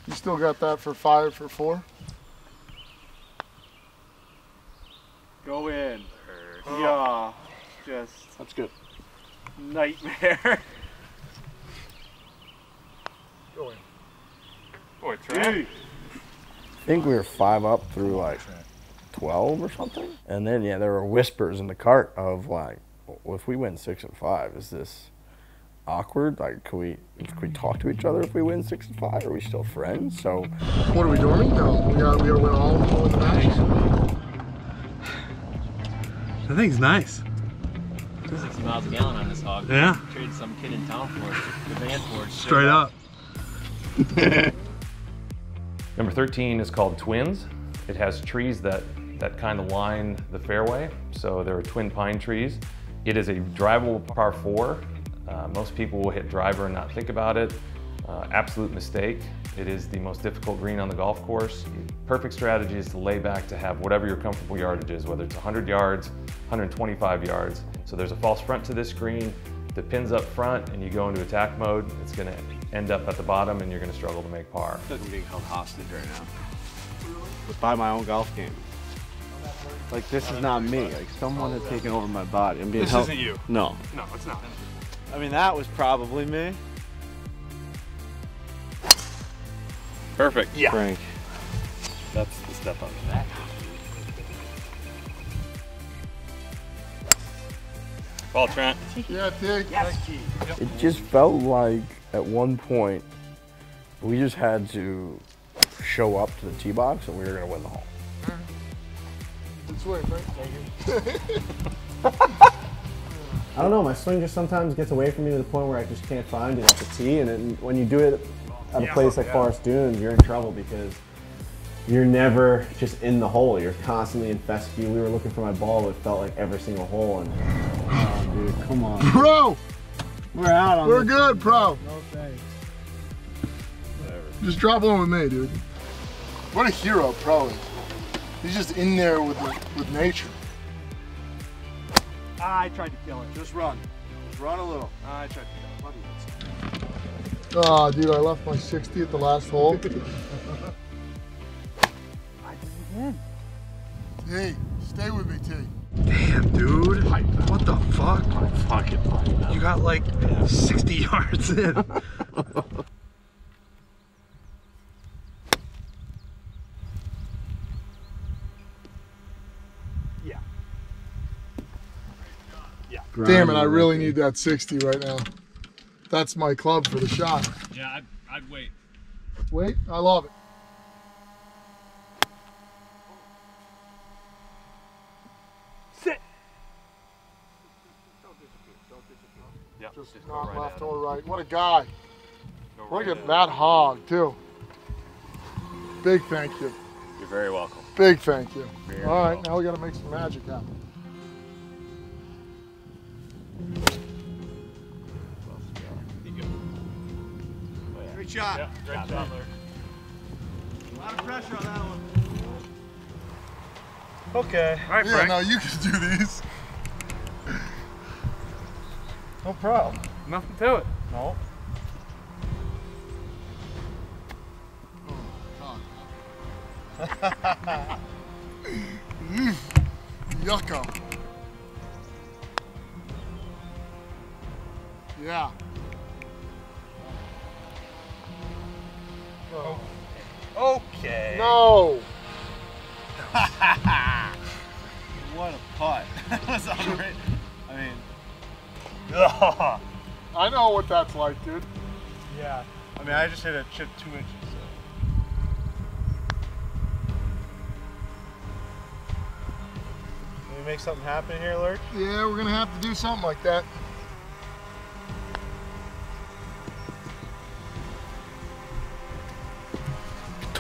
You still got that for five for four? Go in. Yeah. Just. That's good. Nightmare. Go in. Boy, Trent. I think we were five up through like 12 or something. And then, yeah, there were whispers in the cart of like, well, if we win six and five, is this awkward? Like, can we, can we talk to each other if we win six and five? Are we still friends? So, What are we doing? No, we got we got to win all of in the match. That thing's nice. Six miles a gallon on this hog. Yeah. Traded some kid in town for it. The van for it. Straight up. Number 13 is called Twins. It has trees that, that kind of line the fairway, so there are twin pine trees. It is a drivable par four. Uh, most people will hit driver and not think about it. Uh, absolute mistake. It is the most difficult green on the golf course. Perfect strategy is to lay back to have whatever your comfortable yardage is, whether it's 100 yards, 125 yards. So there's a false front to this green. The pin's up front and you go into attack mode. It's going to end up at the bottom and you're going to struggle to make par. I'm being held hostage right now. But by my own golf game. Like this is not me. Like someone has taken over my body. I'm being This held. isn't you. No. No, it's not. I mean that was probably me. Perfect. Yeah. Frank. That's the step on that. Ball, Trent. Yeah, Tig. Yes, it just felt like at one point we just had to show up to the tee box and we were going to win the hole. Good swing, Frank. I don't know. My swing just sometimes gets away from me to the point where I just can't find it at the tee. And then when you do it at a Yeah, place like yeah. Forest Dunes, you're in trouble because you're never just in the hole. You're constantly in fescue. We were looking for my ball. It felt like every single hole. And Oh, dude, come on. bro. We're out on we're this. good, bro. No thanks. Whatever. Just drop one with me, dude. What a hero pro. He's just in there with with nature. I tried to kill it. Just run. Just run a little. I tried to kill it. Oh, dude, I left my 60 at the last hole. Hey, stay with me, T. Damn, dude. What the fuck? Fucking You got like 60 yards in. Yeah. Damn it, I really need that 60 right now. That's my club for the shot. Yeah, I'd, I'd wait. Wait, I love it. Sit. Yeah, Just go not right left or right. What a guy. Go Look right at at that hog, too. Big thank you. You're very welcome. Big thank you. Very All right, welcome. now we got to make some magic happen. Shot. Yeah, great shot, Larry. A lot of pressure on that one. Okay. All right, Yeah, Frank. no, you can do these. No problem. Nothing to it. No. Mm, Yucko. Yeah. Oh. Okay. No. what a putt. that was unreal. I I mean, I know what that's like, dude. yeah. I mean, I just hit a chip two inches. So. Can we make something happen here, Lurch? Yeah, we're gonna have to do something like that.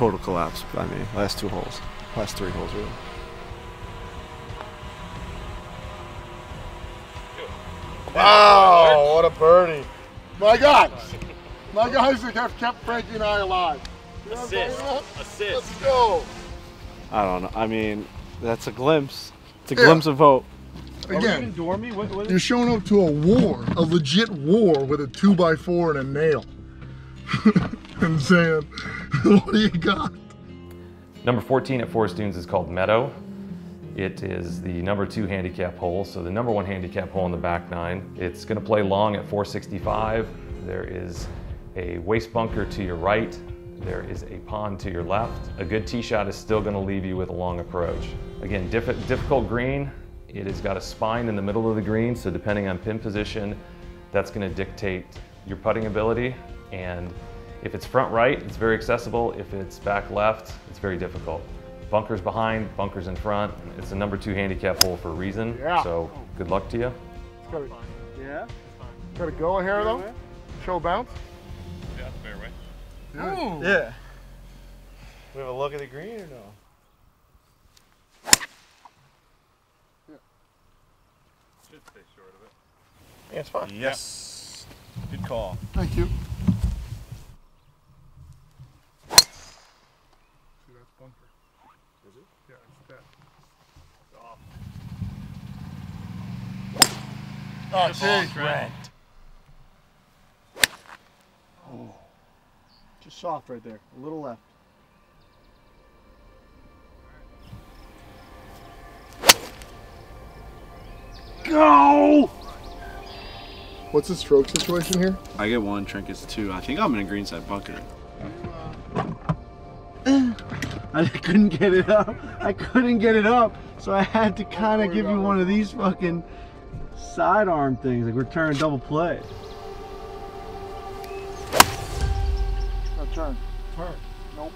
Total collapse by me. Last two holes. Last three holes, really. Wow, what a birdie. My God. My guys have kept Frankie and I alive. You know I'm Assist. Assist. Let's go. I don't know. I mean, that's a glimpse. It's a Yeah. glimpse of hope. Again, dormy? What, what you're showing up to a war, a legit war with a two by four and a nail. and saying, what do you got? Number 14 at Forest Dunes is called Meadow. It is the number two handicap hole, so the number one handicap hole in the back nine. It's going to play long at 465. There is a waste bunker to your right. There is a pond to your left. A good tee shot is still going to leave you with a long approach. Again, diff difficult green. It has got a spine in the middle of the green, so depending on pin position, that's going to dictate your putting ability. And if it's front right, it's very accessible. If it's back left, it's very difficult. Bunkers behind, bunkers in front. It's a number two handicap hole for a reason. Yeah. So good luck to you. It's got a, Yeah? got a go here though? Show bounce? Yeah, fairway. Ooh. Yeah. We have a look at the green or no? Yeah. Should stay short of it. Yeah, it's fine. Yes. Good call. Thank you. See, that's bunker. Is it? Yeah, it's that. Oh, Good. Trent. Oh. Just soft right there. A little left. Go! What's the stroke situation here? I get one, Trent gets two. I think I'm in a greenside bucket. I couldn't get it up. I couldn't get it up. So I had to kind of give you one of these fucking sidearm things. Like we're turning double play. No, turn. Turn. Nope.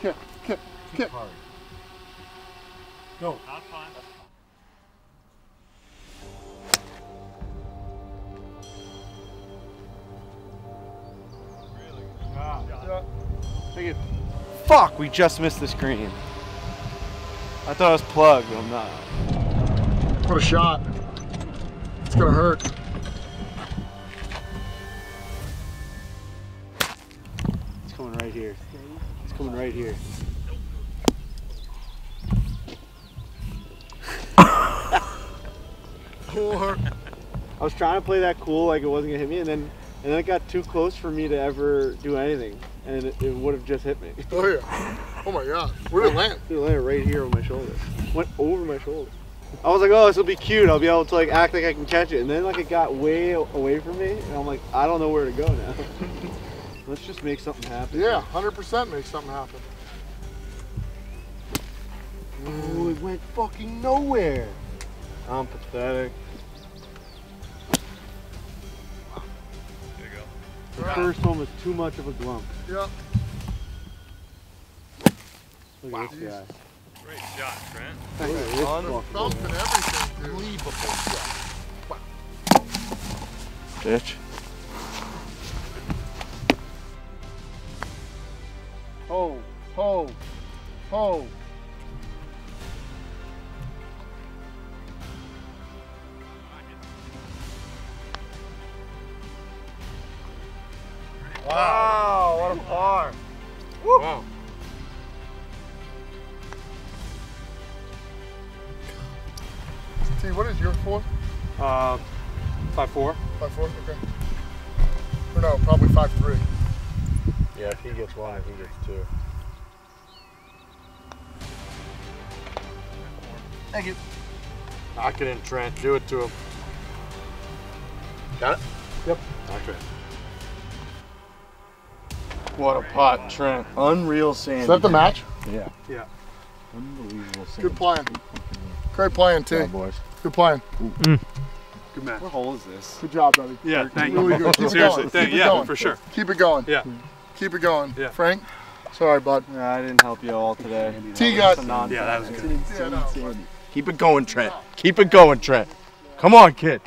Kick, kick, kick. Go. Not fine. Fuck, we just missed the screen. I thought I was plugged, but I'm not. What a shot. It's gonna hurt. It's coming right here. It's coming right here. Four. I was trying to play that cool, like it wasn't gonna hit me, and then and then it got too close for me to ever do anything, and it, it would have just hit me. Oh yeah. Oh my god. Where did it land? It landed right here on my shoulder. Went over my shoulder. I was like, oh, this will be cute. I'll be able to like act like I can catch it, and then like it got way away from me, and I'm like, I don't know where to go now. Let's just make something happen. Yeah, 100% make something happen. Oh, it went fucking nowhere. I'm pathetic. There you go. The first one was too much of a glump. Yep. Look at this guy. Great shot, Trent. Look at this On the fucking and everything, dude. Unbelievable shot. Bitch. Ho, ho, ho. Thank you. Knock it in, Trent. Do it to him. Got it? Yep. Knock it What a pot, Trent. Unreal sand. Is that the match? Yeah. Yeah. Unbelievable. Good playing. Great playing, too. Good job, boys. Good playing. Mm. Good match. What hole is this? Good job, buddy. Yeah, thank really you. good. Keep Seriously, it going. thank- Keep it yeah, going. for sure. Keep it going. Yeah. Keep it going. Yeah. Frank, sorry, bud. Yeah, I didn't help you all today. T got. Yeah, that was good. Yeah, no. Keep it going, Trent. Keep it going, Trent. Come on, kid.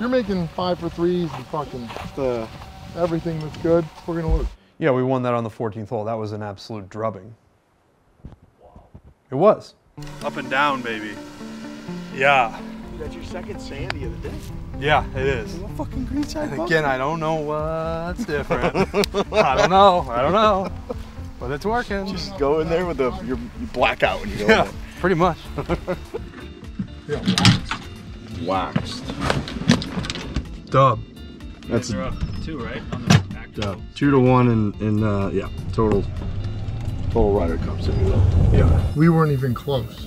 You're making five for threes and fucking the everything that's good. We're gonna lose. Yeah, we won that on the 14th hole. That was an absolute drubbing. It was. Up and down, baby. Yeah. That's your second sandy of the day. Yeah, it is. What fucking green side And again, I don't know what's different. I don't know. I don't know. But it's working. Just go in there with the your, your blackout when you go Yeah, in pretty much. there. Waxed. waxed. Dub. That's They're up two, right? On the back. Dub. Two to one in, in uh, yeah, total total Ryder Cups if you will. Yeah. We weren't even close.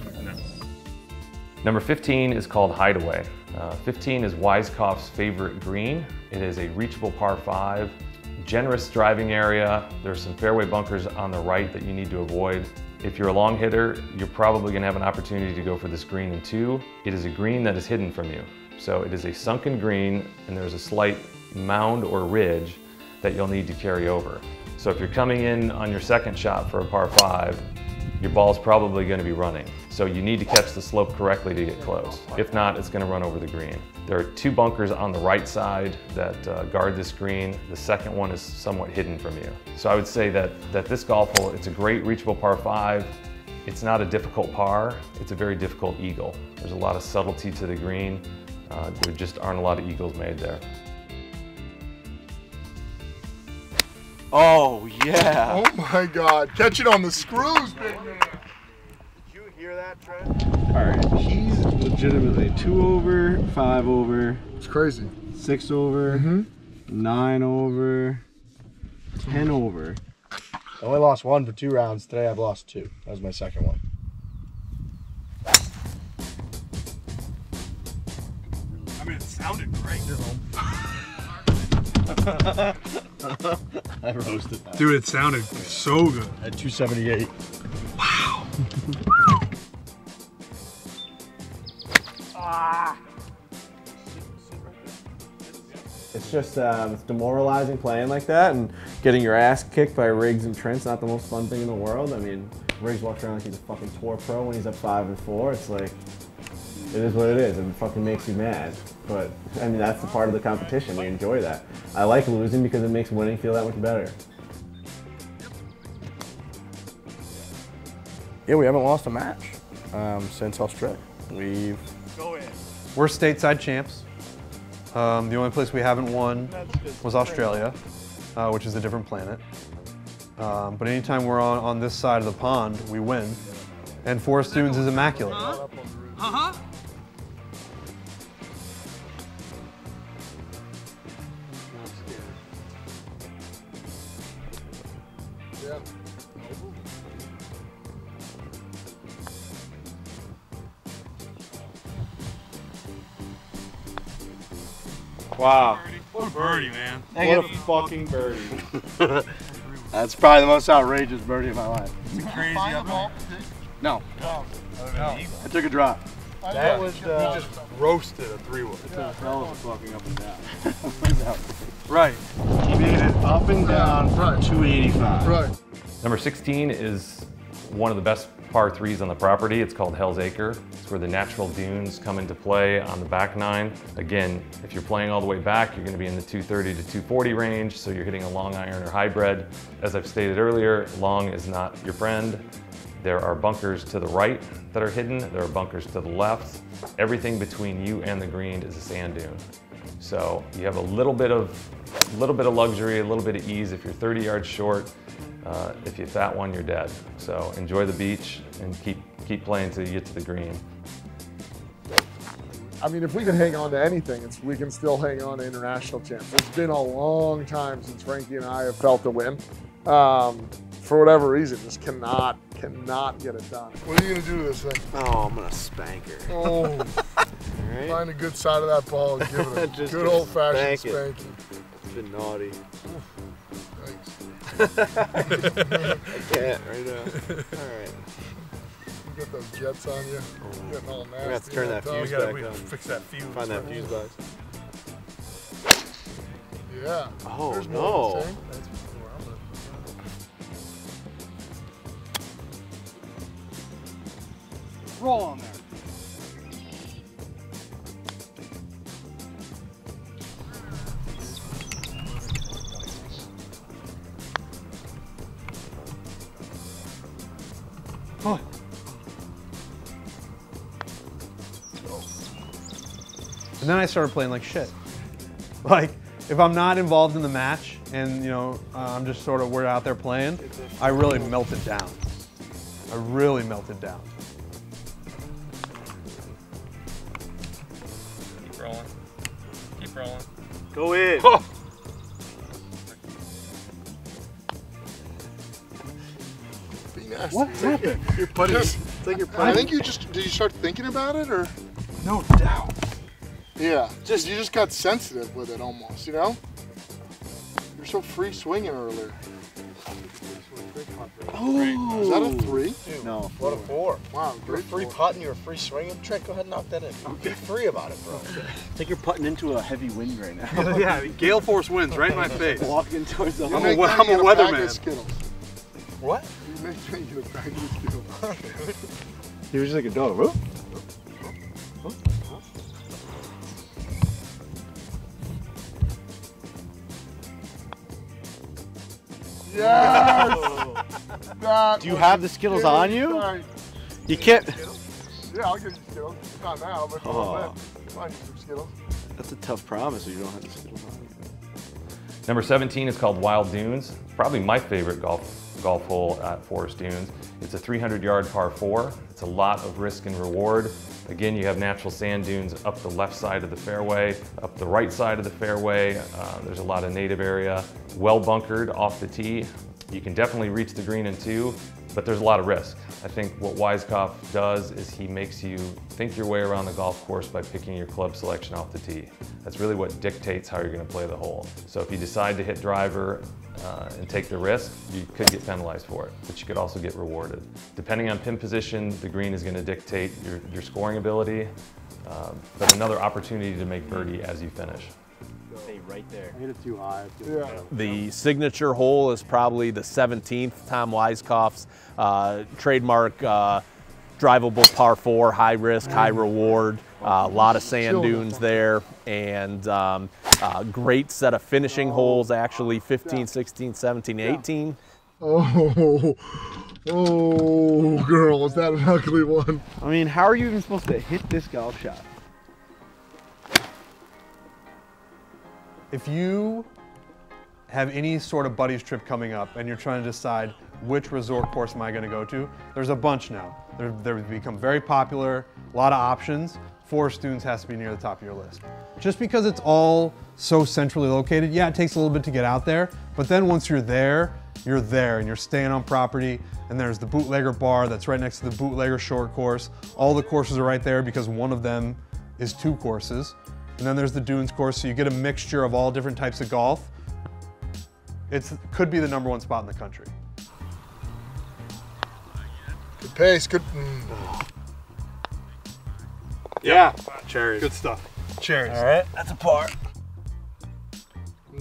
Number 15 is called Hideaway. Uh, 15 is Weiskopf's favorite green. It is a reachable par 5, generous driving area. There's some fairway bunkers on the right that you need to avoid. If you're a long hitter, you're probably going to have an opportunity to go for this green in two. It is a green that is hidden from you. So it is a sunken green and there's a slight mound or ridge that you'll need to carry over. So if you're coming in on your second shot for a par 5, your ball's probably going to be running. So you need to catch the slope correctly to get close. If not, it's going to run over the green. There are two bunkers on the right side that uh, guard this green. The second one is somewhat hidden from you. So I would say that, that this golf hole, it's a great reachable par five. It's not a difficult par, it's a very difficult eagle. There's a lot of subtlety to the green. Uh, there just aren't a lot of eagles made there. Oh yeah. Oh my God! Catch it on the screws, big man. Did you hear that, Trent? All right, he's legitimately two over, five over, It's crazy. six over, Mm-hmm. nine over, ten over. I only lost one for two rounds. Today I've lost two. That was my second one. I mean, it sounded great. I roasted that. Dude, it sounded so good. At 278. It's just um, it's demoralizing playing like that and getting your ass kicked by Riggs and Trent's not the most fun thing in the world. I mean, Riggs walks around like he's a fucking tour pro when he's up five and four. It's like it is what it is, and it fucking makes you mad. But I mean, that's the part of the competition. We enjoy that. I like losing because it makes winning feel that much better. Yeah, we haven't lost a match um, since Australia. We've We're stateside champs. Um, the only place we haven't won was Australia, uh, which is a different planet. Um, but anytime we're on, on this side of the pond, we win. And Forest Dunes is immaculate. Uh-huh. Yeah. Wow. What a birdie, man. What a fucking birdie. That's probably the most outrageous birdie of my life. Crazy up there. No, No. I took a drop. That was, He uh, just roasted a three wood. It's a hell of a fucking up and down. Right. He made it up and down for Right. 285. Right. Number 16 is one of the best par threes on the property. It's called Hell's Acre. It's where the natural dunes come into play on the back nine. Again, if you're playing all the way back, you're gonna be in the 230 to 240 range, so you're hitting a long iron or hybrid. As I've stated earlier, long is not your friend. There are bunkers to the right that are hidden. There are bunkers to the left. Everything between you and the green is a sand dune. So you have a little bit of, a little bit of luxury, a little bit of ease. If you're 30 yards short, uh, if you fat one, you're dead. So enjoy the beach and keep keep playing till you get to the green. I mean, if we can hang on to anything, it's, we can still hang on to international champs. It's been a long time since Frankie and I have felt the win. Um, for whatever reason, just cannot, cannot get it done. What are you gonna do to this thing? Oh, I'm gonna spank her. Oh. Find a good side of that ball and give it a Just good gonna old fashioned spank it. spanking. It's been naughty. Thanks. I can't right now. All right. You get those jets on you. Getting all nasty. Gonna have to turn that fuse top. back on. fix that fuse. Find that fuse box. Yeah. Oh, There's no. Roll on there. And then I started playing like shit. Like, if I'm not involved in the match and, you know, uh, I'm just sort of, we're out there playing, I really melted down. I really melted down. Keep rolling. Keep rolling. Go in. Be nasty. What happened? Your, your putting. It's like your I putting. I think think you just did. You start thinking about it, or No doubt. Yeah, just you just got sensitive with it almost. You know. You're so free swinging earlier. Oh. Is that a three? No. What a four. Wow, You're free four. putting, you're free swinging. Trent, go ahead and knock that in. Be free about it, bro. It's like you're putting into a heavy wind right now. yeah, gale force winds right in my face. Walking towards the I'm hole. a, make we- that, I'm a get bag of weatherman. What? You make that, get a bag of Skittles. He was just like a dog. Whoop. Yes. That Do you have the Skittles on you? insane. You can't. Yeah, I'll give you Skittles. Not now, but in a Oh. little bit. Find you some Skittles. That's a tough promise if you don't have the Skittles on you. Number 17 is called Wild Dunes. Probably my favorite golf golf hole at Forest Dunes. It's a 300 yard par four. It's a lot of risk and reward. Again, you have natural sand dunes up the left side of the fairway, up the right side of the fairway. Uh, there's a lot of native area. Well bunkered off the tee. You can definitely reach the green in two, but there's a lot of risk. I think what Weiskopf does is he makes you think your way around the golf course by picking your club selection off the tee. That's really what dictates how you're going to play the hole. So if you decide to hit driver uh, and take the risk, you could get penalized for it, but you could also get rewarded. Depending on pin position, the green is going to dictate your, your scoring ability, um, but another opportunity to make birdie as you finish. Stay right there. I hit it too high. Yeah. The signature hole is probably the 17th, Tom Weiskopf's uh, trademark uh, drivable par four, high risk, high reward. A lot of sand dunes there, and um, uh, great set of finishing holes actually 15, 16, 17, 18. Oh, oh, girl, is that an ugly one? I mean, how are you even supposed to hit this golf shot? If you have any sort of buddies trip coming up and you're trying to decide which resort course am I going to go to, there's a bunch now. They're, they've become very popular, a lot of options. Forest Dunes has to be near the top of your list. Just because it's all so centrally located, yeah, it takes a little bit to get out there, but then once you're there, you're there and you're staying on property and there's the bootlegger bar that's right next to the bootlegger short course. All the courses are right there because one of them is two courses. And then there's the dunes course, so you get a mixture of all different types of golf. It could be the number one spot in the country. Good pace, good. Mm. Yeah, cherries. Good stuff. Cherries. All right, that's a par.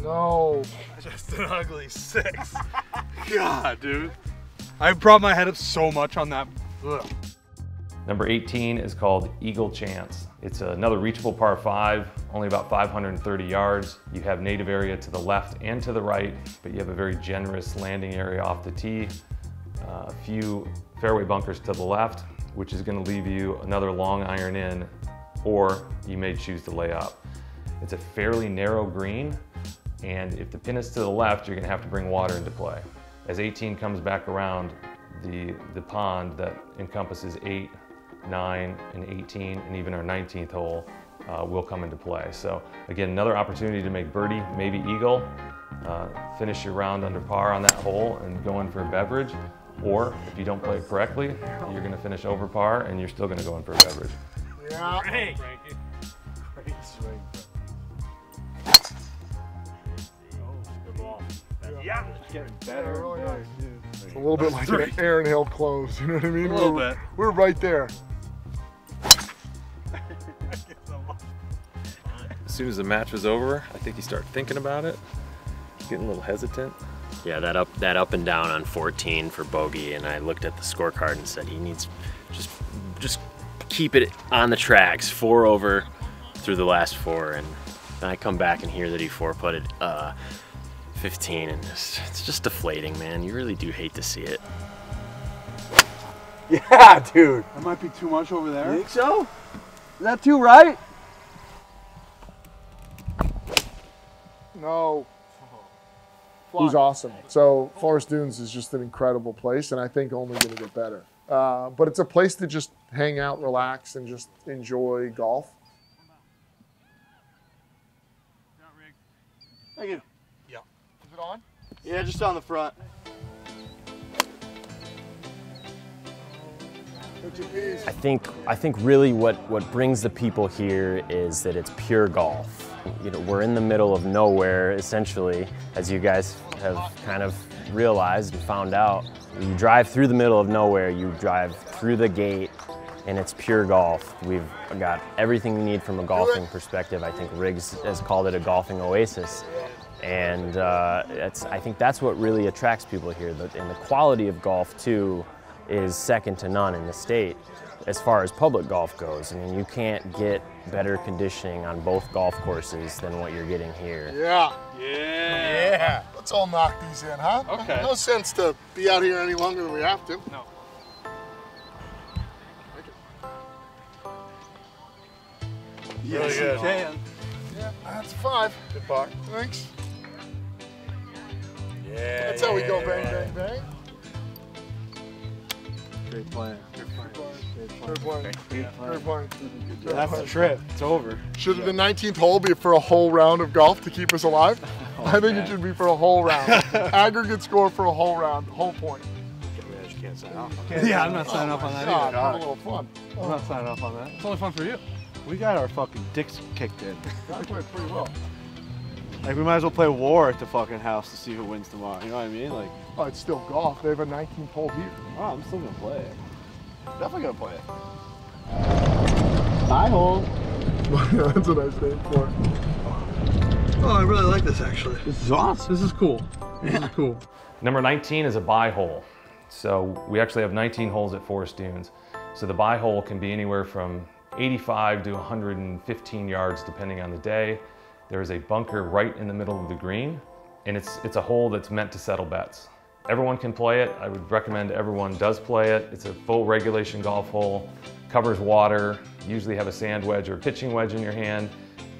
No. Just an ugly six. God, dude. I brought my head up so much on that. Ugh. Number 18 is called Eagle Chance. It's another reachable par five, only about 530 yards. You have native area to the left and to the right, but you have a very generous landing area off the tee. Uh, a few fairway bunkers to the left, which is gonna leave you another long iron in, or you may choose to lay up. It's a fairly narrow green, and if the pin is to the left, you're gonna have to bring water into play. As 18 comes back around, the, the pond that encompasses eight, nine, and 18, and even our 19th hole uh, will come into play. So again, another opportunity to make birdie, maybe eagle, uh, finish your round under par on that hole and go in for a beverage. Or if you don't play it correctly, you're gonna finish over par and you're still gonna go in for a beverage. Yeah. Great. Great swing. Good ball. That's Yeah. Getting better. and better, too. It's a little bit like an Aaron Hill close. You know what I mean? A little we're, bit. We're right there. As soon as the match was over, I think he started thinking about it, getting a little hesitant. Yeah, that up that up and down on 14 for bogey, and I looked at the scorecard and said he needs just just keep it on the tracks, four over through the last four, and then I come back and hear that he four putted uh, 15, and just, it's just deflating, man. You really do hate to see it. Yeah, dude. That might be too much over there. You think so? Is that too right? No. He's awesome. So Forest Dunes is just an incredible place, and I think only going to get better. Uh, but it's a place to just hang out, relax, and just enjoy golf. Thank you. Yeah. Is it on? Yeah, just on the front. I think I think really what what brings the people here is that it's pure golf. You know, we're in the middle of nowhere essentially, as you guys have kind of realized and found out. You drive through the middle of nowhere, you drive through the gate, and it's pure golf. We've got everything you need from a golfing perspective. I think Riggs has called it a golfing oasis. And uh, I think that's what really attracts people here. And the quality of golf, too, is second to none in the state as far as public golf goes. I mean, you can't get better conditioning on both golf courses than what you're getting here. Yeah. Yeah. Yeah. Let's all knock these in, huh? Okay. No sense to be out here any longer than we have to. No. Yes, you you can. Yeah, that's five. Good par. Thanks. Yeah. That's how we go bang, bang, bang. Great plan. Good point. Good point. That's the trip. It's over. Should the 19th hole be for a whole round of golf to keep us alive? Oh, I think it should be for a whole round. Aggregate score for a whole round, whole point. Can't sign off. Yeah, I'm not signing off on that oh, God, either. have a little fun. I'm not signing off on that. It's only fun for you. We got our fucking dicks kicked in. I played pretty well. Like we might as well play war at the fucking house to see who wins tomorrow. You know what I mean? Like, Oh, it's still golf. They have a 19th hole here. oh, I'm still gonna play it. Definitely gonna play it. Bye hole. That's what I stayed for. Oh, I really like this actually. This is awesome. This is cool. This is cool. Number 19 is a buy hole. So we actually have 19 holes at Forest Dunes. So the buy hole can be anywhere from 85 to 115 yards depending on the day. There is a bunker right in the middle of the green and it's, it's a hole that's meant to settle bets. Everyone can play it. I would recommend everyone does play it. It's a full regulation golf hole, covers water, usually have a sand wedge or pitching wedge in your hand.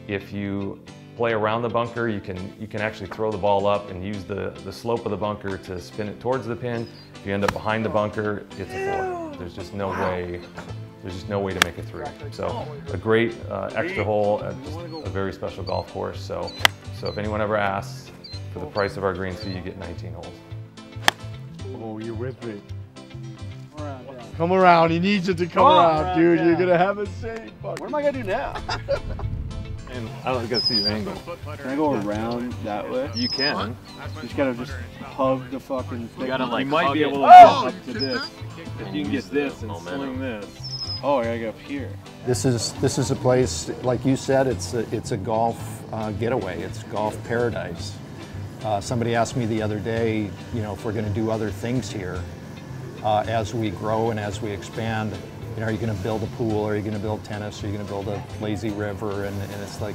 If you play around the bunker, you can, you can actually throw the ball up and use the, the slope of the bunker to spin it towards the pin. If you end up behind the bunker, it's a four. There's just no way, there's just no way to make it through. So a great uh, extra hole at a very special golf course. So, so if anyone ever asks, for the price of our green fee, you get 19 holes. Oh, you're with me. Come around. He needs you to come Come around, around, dude. You're gonna have a say. What am I gonna do now? And I don't gotta see your angle. Can I go around that way? You can. You just gotta just hug the fucking thing. You gotta like you might be able to Oh! jump up to this. If you can get this and Momentum. sling this. Oh, I gotta go up here. This is this is a place, like you said, it's a, it's a golf uh, getaway. It's golf paradise. Uh, somebody asked me the other day, you know, if we're going to do other things here uh, as we grow and as we expand. You know, are you going to build a pool? Are you going to build tennis? Are you going to build a lazy river? And, and it's like,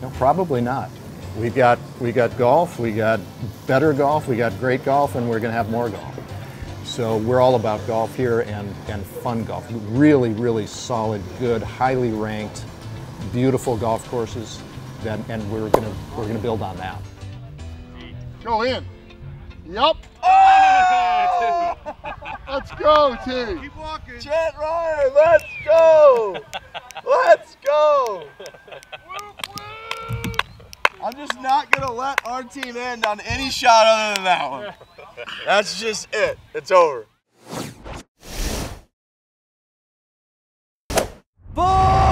no, probably not. We've got we got golf. We got better golf. We got great golf, and we're going to have more golf. So we're all about golf here and, and fun golf. Really, really solid, good, highly ranked, beautiful golf courses. That, and we're gonna we're gonna build on that. Go in. Yup. Oh! Let's go, T. Keep walking. Chet Ryan, let's go. let's go. I'm just not gonna let our team end on any shot other than that one. That's just it. It's over. Four!